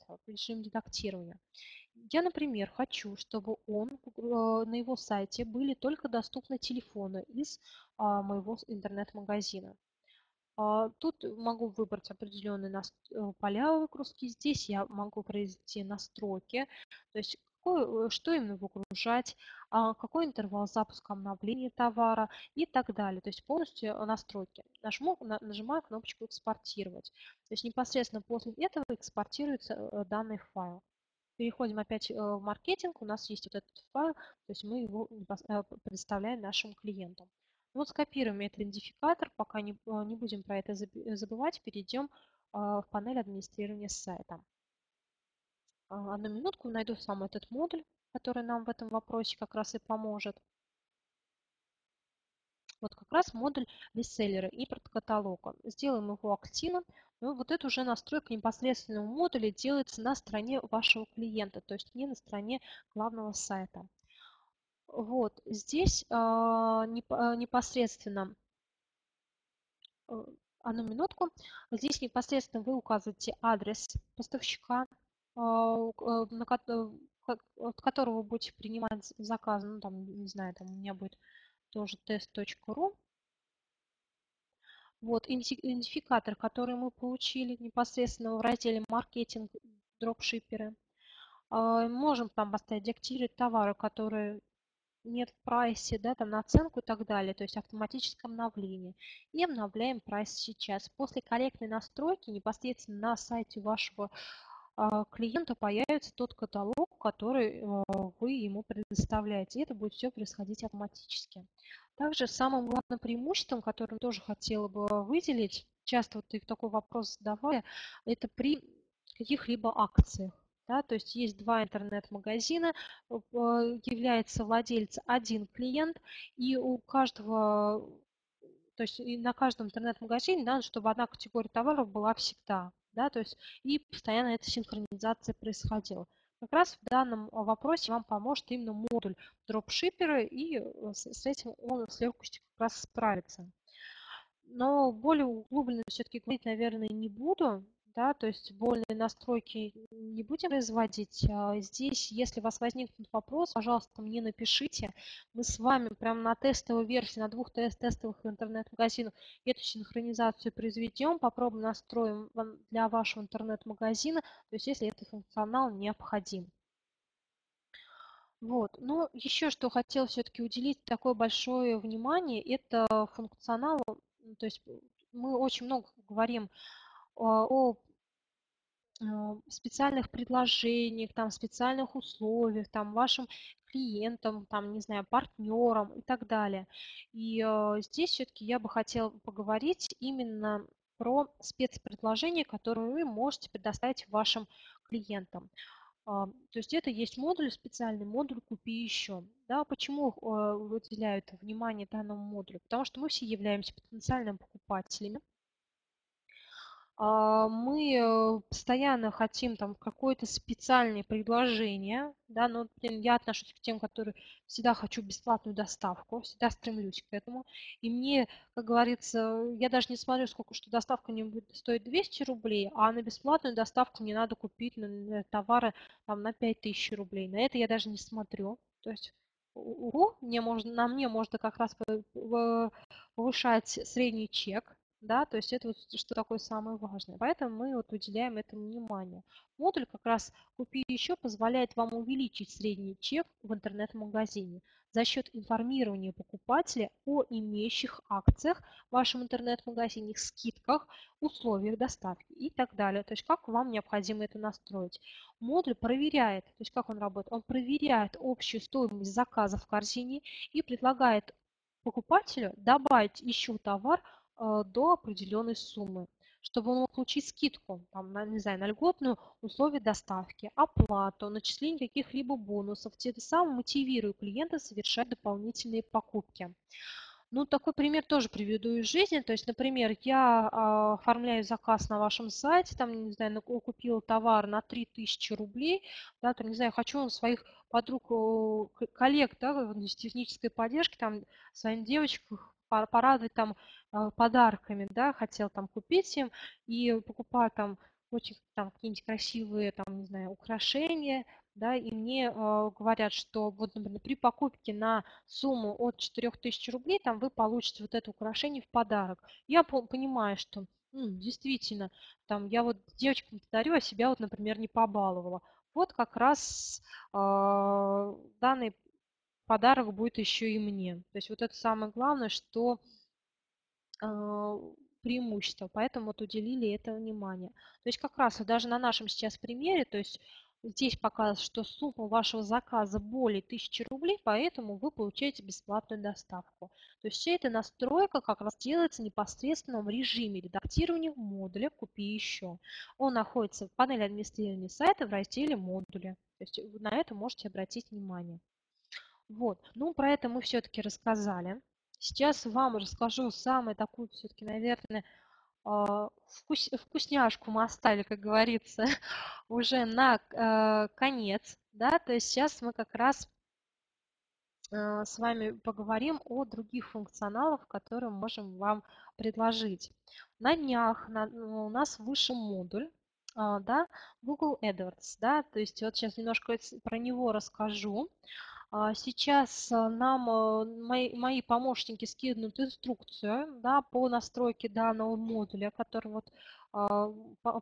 в режим редактирования. Я, например, хочу, чтобы он, э, на его сайте были только доступны телефоны из а, моего интернет-магазина. А, тут могу выбрать определенные э, поля выгрузки. Здесь я могу произвести настройки, то есть какой, э, что именно выгружать, а, какой интервал запуска обновления товара и так далее. То есть полностью настройки. Нажму, нажимаю кнопочку «Экспортировать». То есть непосредственно после этого экспортируется данный файл. Переходим опять э, в маркетинг. У нас есть вот этот файл, то есть мы его э, предоставляем нашим клиентам. Вот скопируем этот идентификатор, пока не, не будем про это забывать, перейдем в панель администрирования сайта. Одну минутку найду сам этот модуль, который нам в этом вопросе как раз и поможет. Как раз модуль реселлера и каталога. Сделаем его активным. Ну, вот это уже настройка непосредственного модуля делается на стороне вашего клиента, то есть не на стороне главного сайта. Вот здесь э, непосредственно э, одну минутку. Здесь непосредственно вы указываете адрес поставщика, а, на от которого вы будете принимать заказ. Ну, там, не знаю, там у меня будет тоже test.ru. Вот идентификатор, который мы получили непосредственно в разделе маркетинг дропшиперы. А, можем там поставить деактивировать товары, которые нет в прайсе, да, там наценку и так далее, то есть автоматическое обновление. И обновляем прайс сейчас. После корректной настройки непосредственно на сайте вашего а, клиента появится тот каталог, который а, вы ему предоставляете. И это будет все происходить автоматически. Также самым главным преимуществом, которое тоже хотела бы выделить, часто вот такой вопрос задавали, это при каких-либо акциях. Да, то есть есть два интернет-магазина, э, является владелец один клиент, и у каждого, то есть и на каждом интернет-магазине надо, чтобы одна категория товаров была всегда. Да, то есть и постоянно эта синхронизация происходила. Как раз в данном вопросе вам поможет именно модуль дропшиппера, и э, с этим он с легкостью как раз справится. Но более углубленно все-таки говорить, наверное, не буду да, то есть более настройки не будем производить. А здесь, если у вас возникнут вопрос, пожалуйста, мне напишите. Мы с вами прямо на тестовой версии, на двух тест тестовых интернет-магазинах эту синхронизацию произведем, попробуем настроим для вашего интернет-магазина, то есть если этот функционал необходим. Вот. Но еще что хотел все-таки уделить такое большое внимание, это функционал, то есть мы очень много говорим о Э, специальных предложениях, там, специальных условиях, там, вашим клиентам, там, не знаю, партнерам и так далее. И э, здесь все-таки я бы хотела поговорить именно про спецпредложения, которые вы можете предоставить вашим клиентам. А, то есть это есть модуль, специальный модуль «Купи еще». Да, почему э, выделяют внимание данному модулю? Потому что мы все являемся потенциальными покупателями мы э, постоянно хотим там какое-то специальное предложение, да, но я отношусь к тем, которые всегда хочу бесплатную доставку, всегда стремлюсь к этому. И мне, как говорится, я даже не смотрю, сколько что доставка не будет стоить 200 рублей, а на бесплатную доставку мне надо купить на товары там, на 5000 рублей. На это я даже не смотрю. То есть угу, мне можно, на мне можно как раз повышать средний чек, да, то есть это вот что такое самое важное. Поэтому мы вот уделяем этому внимание. Модуль как раз «Купи еще» позволяет вам увеличить средний чек в интернет-магазине за счет информирования покупателя о имеющих акциях в вашем интернет-магазине, скидках, условиях доставки и так далее. То есть как вам необходимо это настроить. Модуль проверяет, то есть как он работает, он проверяет общую стоимость заказа в корзине и предлагает покупателю добавить еще товар до определенной суммы, чтобы он мог получить скидку, там, на, не знаю, на льготную условия доставки, оплату, начисление каких-либо бонусов, тем самым мотивируя клиента совершать дополнительные покупки. Ну, такой пример тоже приведу из жизни. То есть, например, я а, оформляю заказ на вашем сайте, там, не знаю, купила товар на 3000 рублей, да, там, не знаю, хочу своих подруг, коллег, да, из технической поддержки, там, своим девочкам порадовать там а, подарками, да, хотел там купить им и покупаю там очень там какие-нибудь красивые там, не знаю, украшения, да, и мне э, говорят, что вот, например, при покупке на сумму от 4000 рублей там вы получите вот это украшение в подарок. Я понимаю, что м, действительно, там я вот девочкам дарю, а себя вот, например, не побаловала. Вот как раз э, данный подарок будет еще и мне. То есть вот это самое главное, что э, преимущество, поэтому вот уделили это внимание. То есть как раз даже на нашем сейчас примере, то есть здесь показывает, что сумма вашего заказа более 1000 рублей, поэтому вы получаете бесплатную доставку. То есть вся эта настройка как раз делается непосредственно в режиме редактирования модуля «Купи еще». Он находится в панели администрирования сайта в разделе «Модули». То есть на это можете обратить внимание. Вот, ну про это мы все-таки рассказали. Сейчас вам расскажу самую такую все-таки, наверное, а, вкус, вкусняшку мы оставили, как говорится, уже на э, конец. Да? То есть сейчас мы как раз э, с вами поговорим о других функционалах, которые можем вам предложить. На днях на, у нас вышел модуль а, да, Google AdWords. Да? То есть вот сейчас немножко про него расскажу. А, сейчас э, нам э, мои, мои помощники скинут инструкцию да, по настройке данного модуля, который вот а,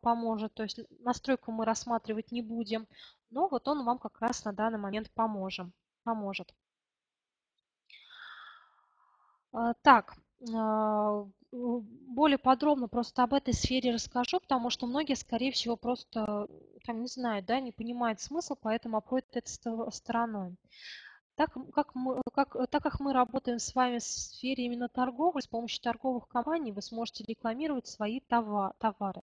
поможет. То есть настройку мы рассматривать не будем, но вот он вам как раз на данный момент поможем, поможет. А, так, более подробно просто об этой сфере расскажу, потому что многие, скорее всего, просто там не знают, да, не понимают смысл, поэтому обходят это стороной. Так как, мы, как, так как мы работаем с вами в сфере именно торговли, с помощью торговых компаний вы сможете рекламировать свои товары,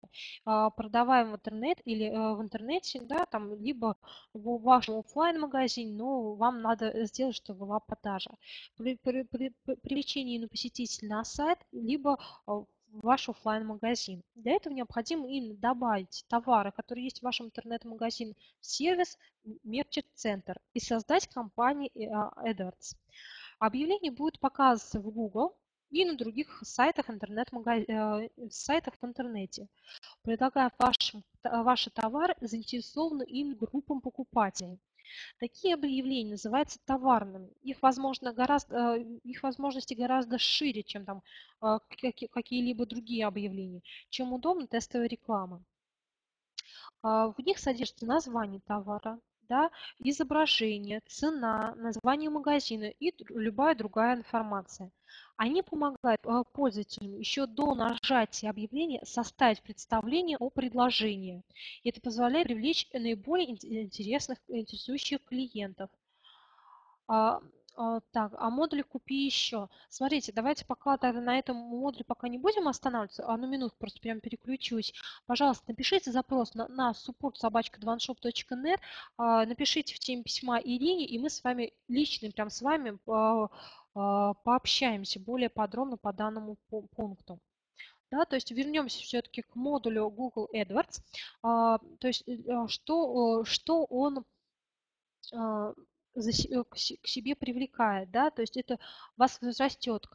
а, продавая в интернет или э, в интернете, да, там, либо в вашем офлайн магазине, но вам надо сделать, чтобы была продажа. При, при, при, привлечении посетителя на сайт, либо а, в ваш офлайн магазин Для этого необходимо именно добавить товары, которые есть в вашем интернет-магазине, в сервис Merchant Center и создать компанию AdWords. Объявление будет показываться в Google и на других сайтах, интернет э, сайтах в интернете, предлагая вашим, ваши товары заинтересованным им группам покупателей. Такие объявления называются товарными. Их, возможно, гораздо, э, их возможности гораздо шире, чем там э, какие-либо другие объявления, чем удобно тестовая реклама. А, в них содержится название товара, да, изображение, цена, название магазина и любая другая информация. Они помогают э, пользователям еще до нажатия объявления составить представление о предложении. Это позволяет привлечь наиболее интересных, интересующих клиентов. А, а, так, а модуль купи еще. Смотрите, давайте пока на этом модуле пока не будем останавливаться. Одну минуту просто прям переключусь. Пожалуйста, напишите запрос на, на support собачка а, напишите в теме письма Ирине, и мы с вами лично прям с вами а, пообщаемся более подробно по данному пункту. Да, то есть вернемся все-таки к модулю Google AdWords. То есть э, что, что он Э, к себе привлекает, да, то есть это вас возрастет,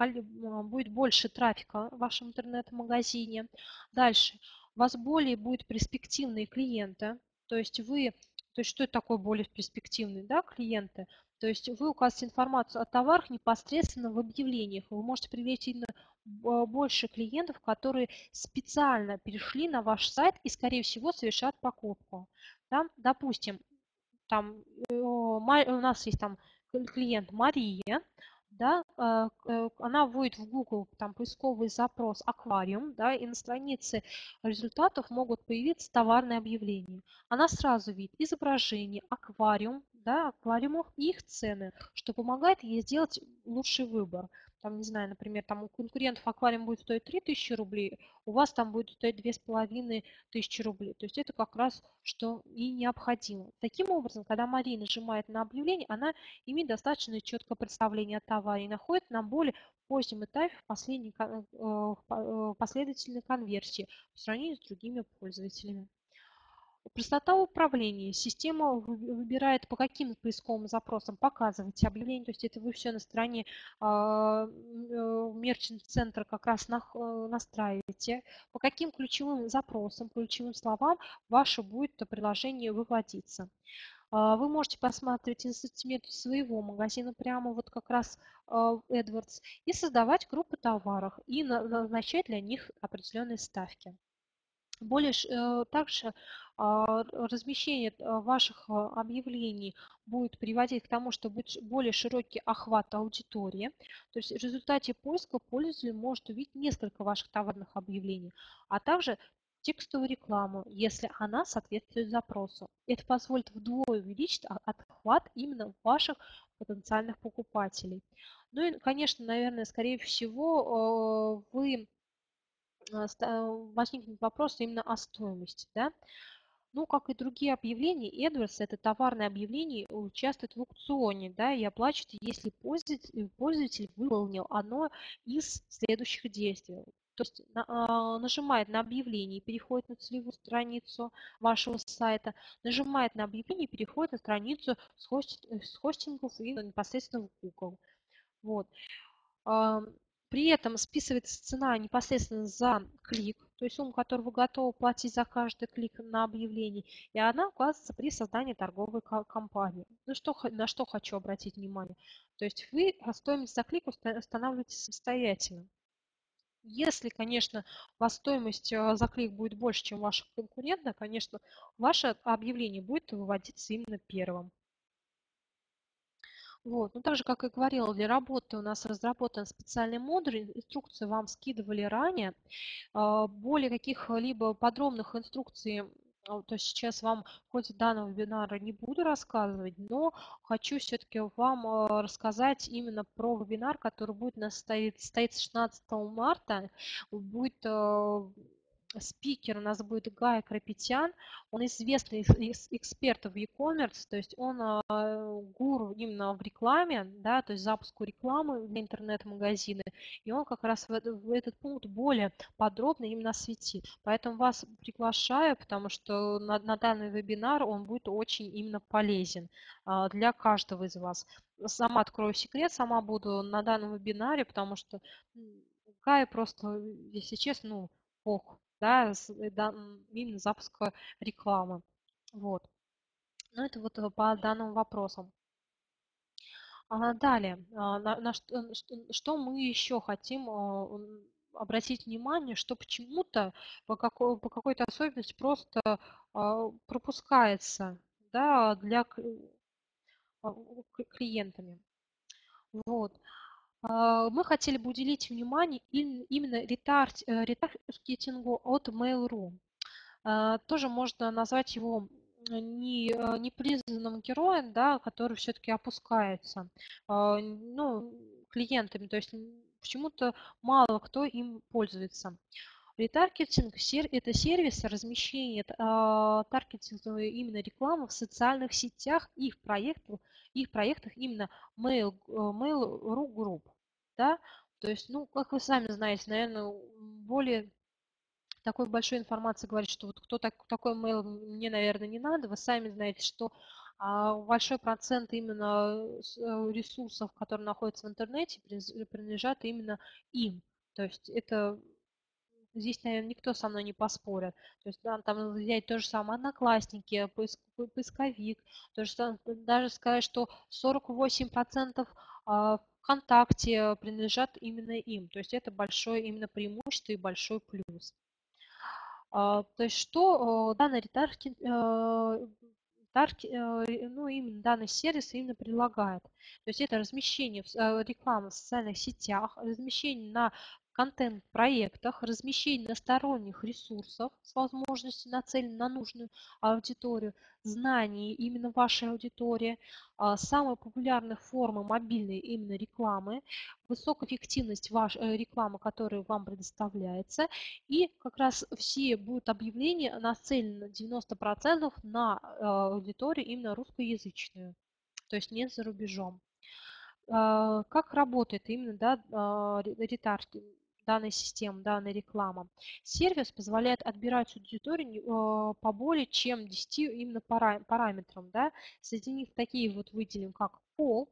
будет больше трафика в вашем интернет-магазине. Дальше, у вас более будут перспективные клиенты, то есть вы, то есть что это такое более перспективные, да, клиенты? То есть вы указываете информацию о товарах непосредственно в объявлениях. Вы можете привлечь именно больше клиентов, которые специально перешли на ваш сайт и, скорее всего, совершат покупку. Да? Допустим, там э, у нас есть там клиент Мария, да, э, э, она вводит в Google там поисковый запрос аквариум, да, и на странице результатов могут появиться товарные объявления. Она сразу видит изображение, аквариум, да, аквариумов и их цены, что помогает ей сделать лучший выбор там, не знаю, например, там у конкурентов аквариум будет стоить 3000 рублей, у вас там будет стоить 2500 рублей. То есть это как раз что и необходимо. Таким образом, когда Мария нажимает на объявление, она имеет достаточно четкое представление о товаре и находит на более позднем этапе в последней, э, в последовательной конверсии по сравнению с другими пользователями. Простота управления. Система выбирает, по каким поисковым запросам показывать объявление. То есть это вы все на стороне а, э, мерчант центра как раз э, настраиваете. По каким ключевым запросам, ключевым словам ваше будет приложение выводиться. А, вы можете посмотреть ассортимент своего магазина прямо вот как раз а, AdWords и создавать группы товаров и назначать для них определенные ставки. Более э, также а, размещение э, ваших а, объявлений будет приводить к тому, что будет более широкий охват аудитории. То есть в результате поиска пользователь может увидеть несколько ваших товарных объявлений, а также текстовую рекламу, если она соответствует запросу. Это позволит вдвое увеличить отхват именно ваших потенциальных покупателей. Ну и, конечно, наверное, скорее всего, э, вы э, возникнет вопрос именно о стоимости. Да? Ну, как и другие объявления, AdWords – это товарное объявление, участвует в аукционе, да, и оплачивает, если пользователь, пользователь выполнил одно из следующих действий. То есть а, нажимает на объявление и переходит на целевую страницу вашего сайта, нажимает на объявление и переходит на страницу с, с хостингов и непосредственно в Google. Вот. При этом списывается цена непосредственно за клик, то есть сумма, которую вы готовы платить за каждый клик на объявление, и она указывается при создании торговой компании. Ну, что, на что хочу обратить внимание. То есть вы стоимость за клик устанавливаете самостоятельно. Если, конечно, у вас стоимость э, за клик будет больше, чем ваших конкурентов, конечно, ваше объявление будет выводиться именно первым. Вот. Ну, так же, как и говорила, для работы у нас разработан специальный модуль, инструкции вам скидывали ранее. А, более каких-либо подробных инструкций а, то сейчас вам в ходе данного вебинара не буду рассказывать, но хочу все-таки вам а, рассказать именно про вебинар, который будет состоится 16 марта. Будет спикер у нас будет Гай Крапетян. Он известный эксперт в e-commerce, то есть он а, гуру именно в рекламе, да, то есть запуску рекламы для интернет-магазины. И он как раз в, этот пункт более подробно именно осветит. Поэтому вас приглашаю, потому что на, на данный вебинар он будет очень именно полезен а, для каждого из вас. Сама открою секрет, сама буду на данном вебинаре, потому что Гай просто, если честно, ну, бог да, э, именно запуска рекламы. Вот. Ну, это вот э, по данным вопросам. А далее, а, на, на что, что мы еще хотим обратить внимание, что почему-то по, какой, по какой-то особенности просто а, пропускается да, для а, клиентами. Вот. А, мы хотели бы уделить внимание именно э, ретаргетингу от Mail.ru. А, тоже можно назвать его не, э, непризнанным героем, да, который все-таки опускается а, ну, клиентами. То есть почему-то мало кто им пользуется. Ретаргетинг – это сервис размещения таргетинговой именно рекламы в социальных сетях и в проектах, их проектах именно Mail.ru Mail Group да, то есть, ну, как вы сами знаете, наверное, более такой большой информации говорить, что вот кто так, такой mail мне, наверное, не надо. Вы сами знаете, что а, большой процент именно э, ресурсов, которые находятся в интернете, принадлежат именно им. То есть это здесь, наверное, никто со мной не поспорит. То есть да, там взять то же самое Одноклассники, поиск, поисковик, то есть даже сказать, что 48% ВКонтакте принадлежат именно им. То есть это большое именно преимущество и большой плюс. А, то есть что э, данный ретаргетинг, э, э, ну, именно данный сервис именно предлагает. То есть это размещение рекламы в социальных сетях, размещение на контент-проектах, размещение на сторонних ресурсах с возможностью нацелить на нужную аудиторию, знаний именно вашей аудитории, а, самые популярные формы мобильной именно рекламы, высокая эффективность вашей э, рекламы, которая вам предоставляется, и как раз все будут объявления нацелены 90% на э, аудиторию именно русскоязычную, то есть не за рубежом. А, как работает именно да, а, ретаргетинг? Данной системы, данной рекламы. Сервис позволяет отбирать аудиторию э, по более чем 10 именно параметрам. Да? Среди них такие вот выделим, как пол,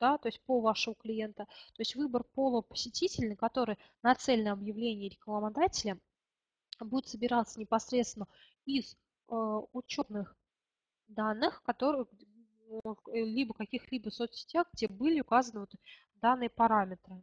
да, то есть пол вашего клиента, то есть выбор пола посетителя, который нацелен на объявление рекламодателя, будет собираться непосредственно из э, учетных данных, которые либо каких-либо соцсетях, где были указаны вот данные параметры.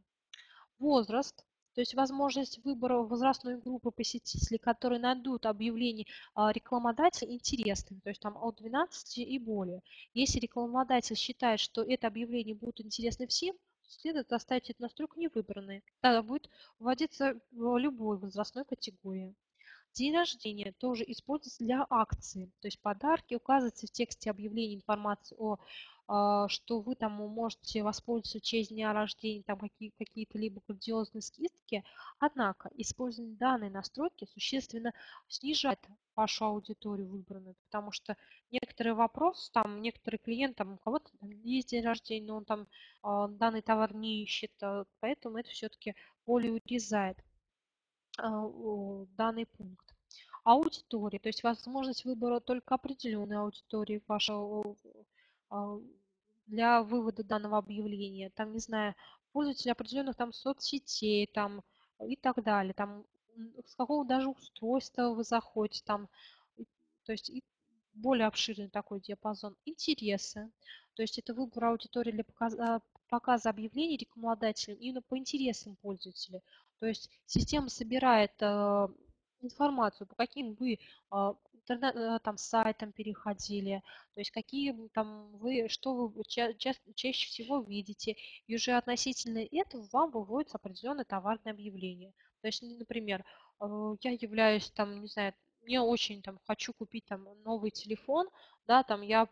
Возраст, то есть возможность выбора возрастной группы посетителей, которые найдут объявление а, рекламодателя интересным, то есть там от 12 и более. Если рекламодатель считает, что это объявление будет интересно всем, следует оставить эту настройку невыбранной. Тогда будет вводиться в любой возрастной категории. День рождения тоже используется для акции. То есть подарки указывается в тексте объявления информации о а, что вы там можете воспользоваться в честь дня рождения, там какие, какие-то либо грандиозные скидки. Однако использование данной настройки существенно снижает вашу аудиторию выбранную, потому что некоторые вопросы, там некоторые клиенты, у кого-то есть день рождения, но он там э, данный товар не ищет, э, поэтому это все-таки более урезает данный пункт. Аудитория, то есть возможность выбора только определенной аудитории вашего для вывода данного объявления, там, не знаю, пользователи определенных там соцсетей там и так далее, там с какого даже устройства вы заходите, там, то есть и более обширный такой диапазон. Интересы, то есть это выбор аудитории для показа, показа объявлений рекламодателям именно по интересам пользователя. То есть система собирает э, информацию, по каким вы э, интернет, э, там, сайтам переходили, то есть какие там вы, что вы ча ча чаще всего видите, и уже относительно этого вам выводится определенное товарное объявление. То есть, например, э, я являюсь там, не знаю, мне очень там хочу купить там новый телефон, да, там я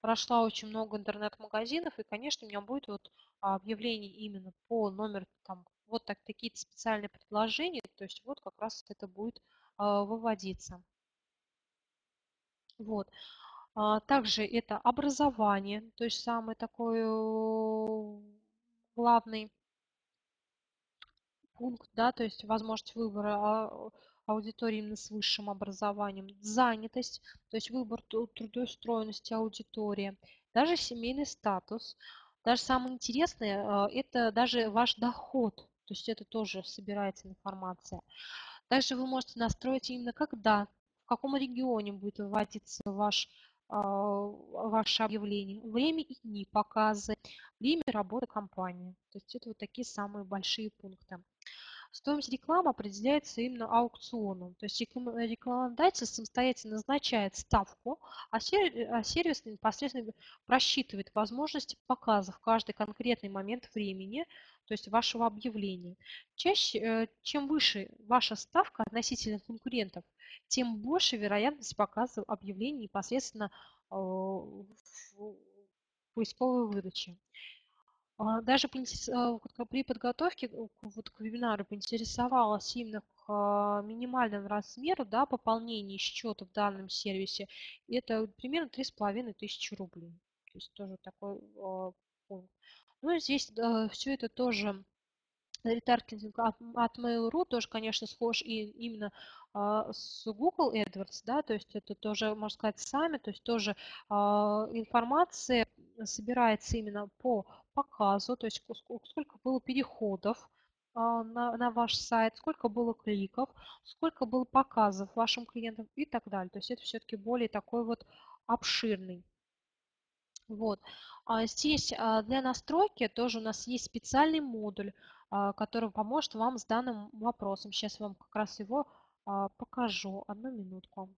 прошла очень много интернет-магазинов, и, конечно, у меня будет вот объявление именно по номеру там вот так, такие специальные предложения, то есть вот как раз это будет э, выводиться. Вот. А, также это образование, то есть самый такой э, главный пункт, да, то есть возможность выбора а, аудитории именно с высшим образованием, занятость, то есть выбор трудоустроенности аудитории, даже семейный статус. Даже самое интересное, э, это даже ваш доход, то есть это тоже собирается информация. Также вы можете настроить именно когда каком регионе будет выводиться ваш, а, ваше объявление, время и дни показы, время работы компании. То есть это вот такие самые большие пункты. Стоимость рекламы определяется именно аукционом. То есть рекламодатель самостоятельно назначает ставку, а, а сервис непосредственно просчитывает возможности показа в каждый конкретный момент времени, то есть вашего объявления. Чаще, э, чем выше ваша ставка относительно конкурентов, тем больше вероятность показа объявлений непосредственно э, в поисковой выдаче. А, даже э, при подготовке вот к вебинару поинтересовалась именно к а, минимальному размеру да, пополнения счета в данном сервисе. Это примерно 3,5 тысячи рублей. То есть тоже такой пункт. Ну здесь все это тоже ретаргетинг от, Mail.ru тоже, конечно, схож и именно а, с Google AdWords, да, то есть это тоже, можно сказать, сами, то есть тоже а, информация собирается именно по показу, то есть сколько было переходов а, на, на ваш сайт, сколько было кликов, сколько было показов вашим клиентам и так далее. То есть это все-таки более такой вот обширный вот. Здесь для настройки тоже у нас есть специальный модуль, который поможет вам с данным вопросом. Сейчас вам как раз его покажу. Одну минутку.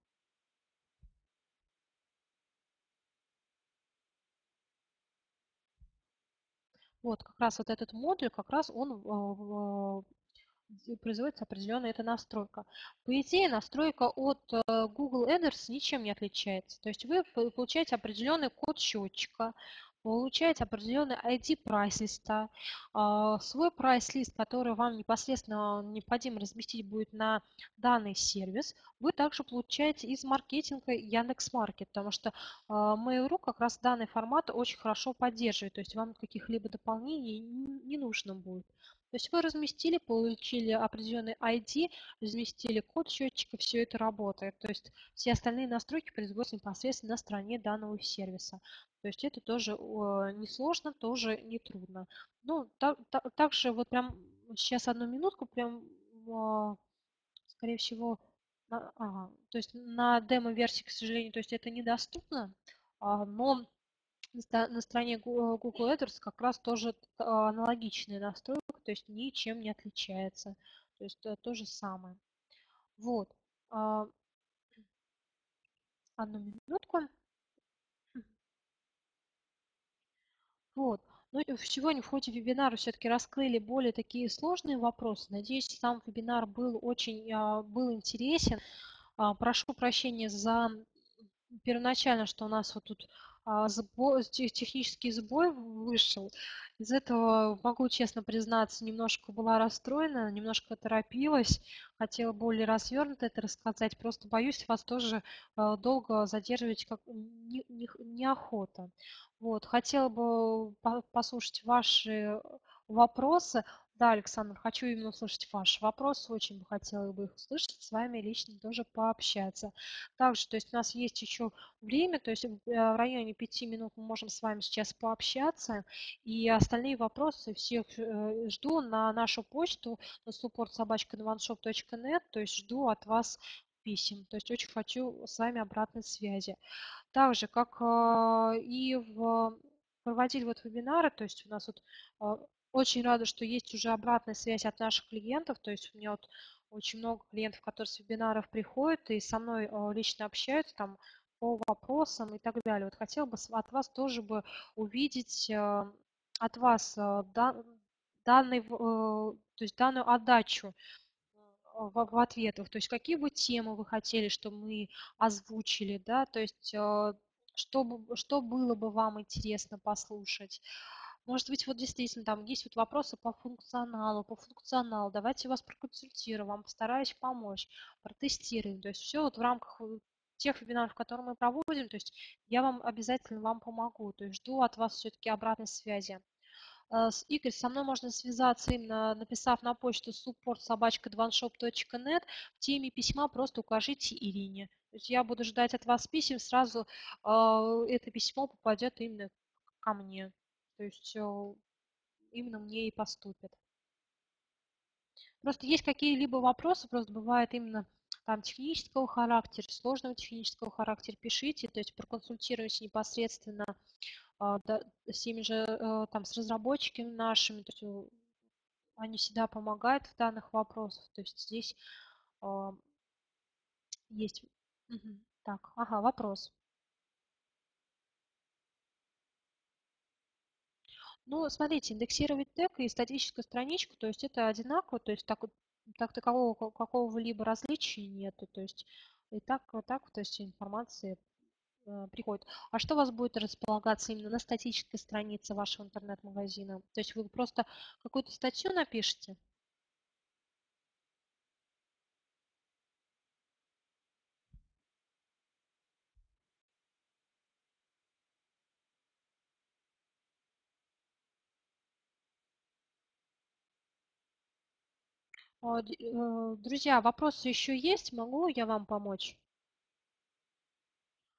Вот, как раз вот этот модуль, как раз он производится определенная эта настройка. По идее, настройка от э, Google Address ничем не отличается. То есть вы получаете определенный код счетчика, получаете определенный ID прайс-листа, а, свой прайс-лист, который вам непосредственно необходимо разместить будет на данный сервис, вы также получаете из маркетинга Яндекс.Маркет, потому что а, Mail.ru как раз данный формат очень хорошо поддерживает, то есть вам каких-либо дополнений не нужно будет. То есть вы разместили, получили определенный ID, разместили код счетчика, все это работает. То есть все остальные настройки производятся непосредственно на стороне данного сервиса. То есть это тоже несложно, тоже не трудно. Ну, так, так, также вот прям сейчас одну минутку, прям, скорее всего, на, ага, то есть на демо-версии, к сожалению, то есть это недоступно, а, но на стороне Google AdWords как раз тоже а, аналогичная настройка, то есть ничем не отличается. То есть то, то же самое. Вот. А, одну минутку. Вот. Ну, и сегодня в ходе вебинара все-таки раскрыли более такие сложные вопросы. Надеюсь, сам вебинар был очень а, был интересен. А, прошу прощения за первоначально, что у нас вот тут сбой, технический сбой вышел. Из этого, могу честно признаться, немножко была расстроена, немножко торопилась, хотела более развернуто это рассказать, просто боюсь вас тоже а, долго задерживать как не, не, неохота. Вот, хотела бы послушать ваши вопросы. Да, Александр, хочу именно услышать ваши вопросы, очень бы хотела бы их услышать, с вами лично тоже пообщаться. Также, то есть у нас есть еще время, то есть э, в районе 5 минут мы можем с вами сейчас пообщаться, и остальные вопросы всех э, жду на нашу почту на support то есть жду от вас писем, то есть очень хочу с вами обратной связи. Также, как э, и в проводили вот вебинары, то есть у нас вот очень рада, что есть уже обратная связь от наших клиентов. То есть у меня вот очень много клиентов, которые с вебинаров приходят и со мной э, лично общаются там по вопросам и так далее. Вот хотела бы от вас тоже бы увидеть э, от вас э, данный, то есть данную отдачу в, в ответах. То есть какие бы темы вы хотели, чтобы мы озвучили, да, то есть что, что было бы вам интересно послушать. Может быть, вот действительно там есть вот вопросы по функционалу, по функционалу. Давайте вас проконсультирую, вам постараюсь помочь, протестируем. То есть все вот в рамках тех вебинаров, которые мы проводим, то есть я вам обязательно вам помогу. То есть жду от вас все-таки обратной связи. Э, с Игорь, со мной можно связаться именно написав на почту support собачка в теме письма просто укажите Ирине. То есть я буду ждать от вас писем, сразу э, это письмо попадет именно ко мне. То есть э, именно мне и поступит. Просто есть какие-либо вопросы, просто бывает именно там технического характера, сложного технического характера, пишите, то есть проконсультируемся непосредственно да, с теми же, э, там, с разработчиками нашими, то есть они всегда помогают в данных вопросах, то есть здесь есть... Так, ага, вопрос. Ну, смотрите, индексировать тег и статическую страничку, то есть это одинаково, то есть так, так такового какого-либо различия нету, то есть и так, вот так, то есть информация э, приходит. А что у вас будет располагаться именно на статической странице вашего интернет-магазина? То есть вы просто какую-то статью напишите? Друзья, вопросы еще есть? Могу я вам помочь?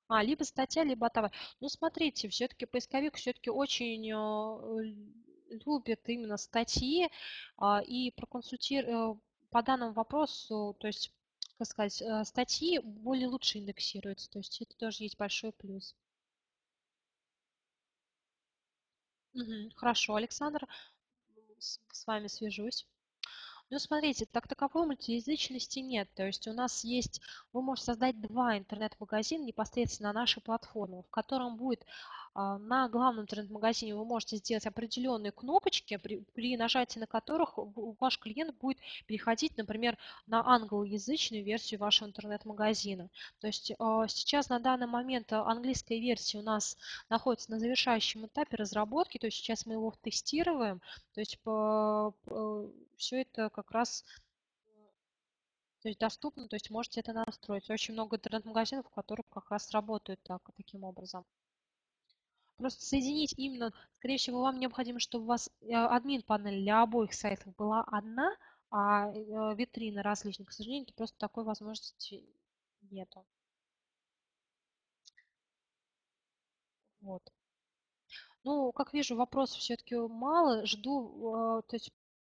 А, либо статья, либо товар. Ну, смотрите, все-таки поисковик все-таки очень э, любит именно статьи а, и проконсультировать э, по данному вопросу, то есть, как сказать, статьи более лучше индексируются, то есть это тоже есть большой плюс. Угу, хорошо, Александр, с вами свяжусь. Ну, смотрите, так таковой мультиязычности нет. То есть у нас есть, вы можете создать два интернет-магазина непосредственно на нашей платформе, в котором будет на главном интернет-магазине вы можете сделать определенные кнопочки, при, при нажатии на которых ваш клиент будет переходить, например, на англоязычную версию вашего интернет-магазина. То есть а, сейчас на данный момент английская версия у нас находится на завершающем этапе разработки, то есть сейчас мы его тестируем, то есть все это как раз то есть доступно, то есть можете это настроить. Очень много интернет-магазинов, которые как раз работают так, таким образом. Просто соединить именно, скорее всего, вам необходимо, чтобы у вас э, админ панель для обоих сайтов была одна, а э, витрины различные. К сожалению, просто такой возможности нету. Вот. Ну, как вижу, вопросов все-таки мало. Жду, э, то есть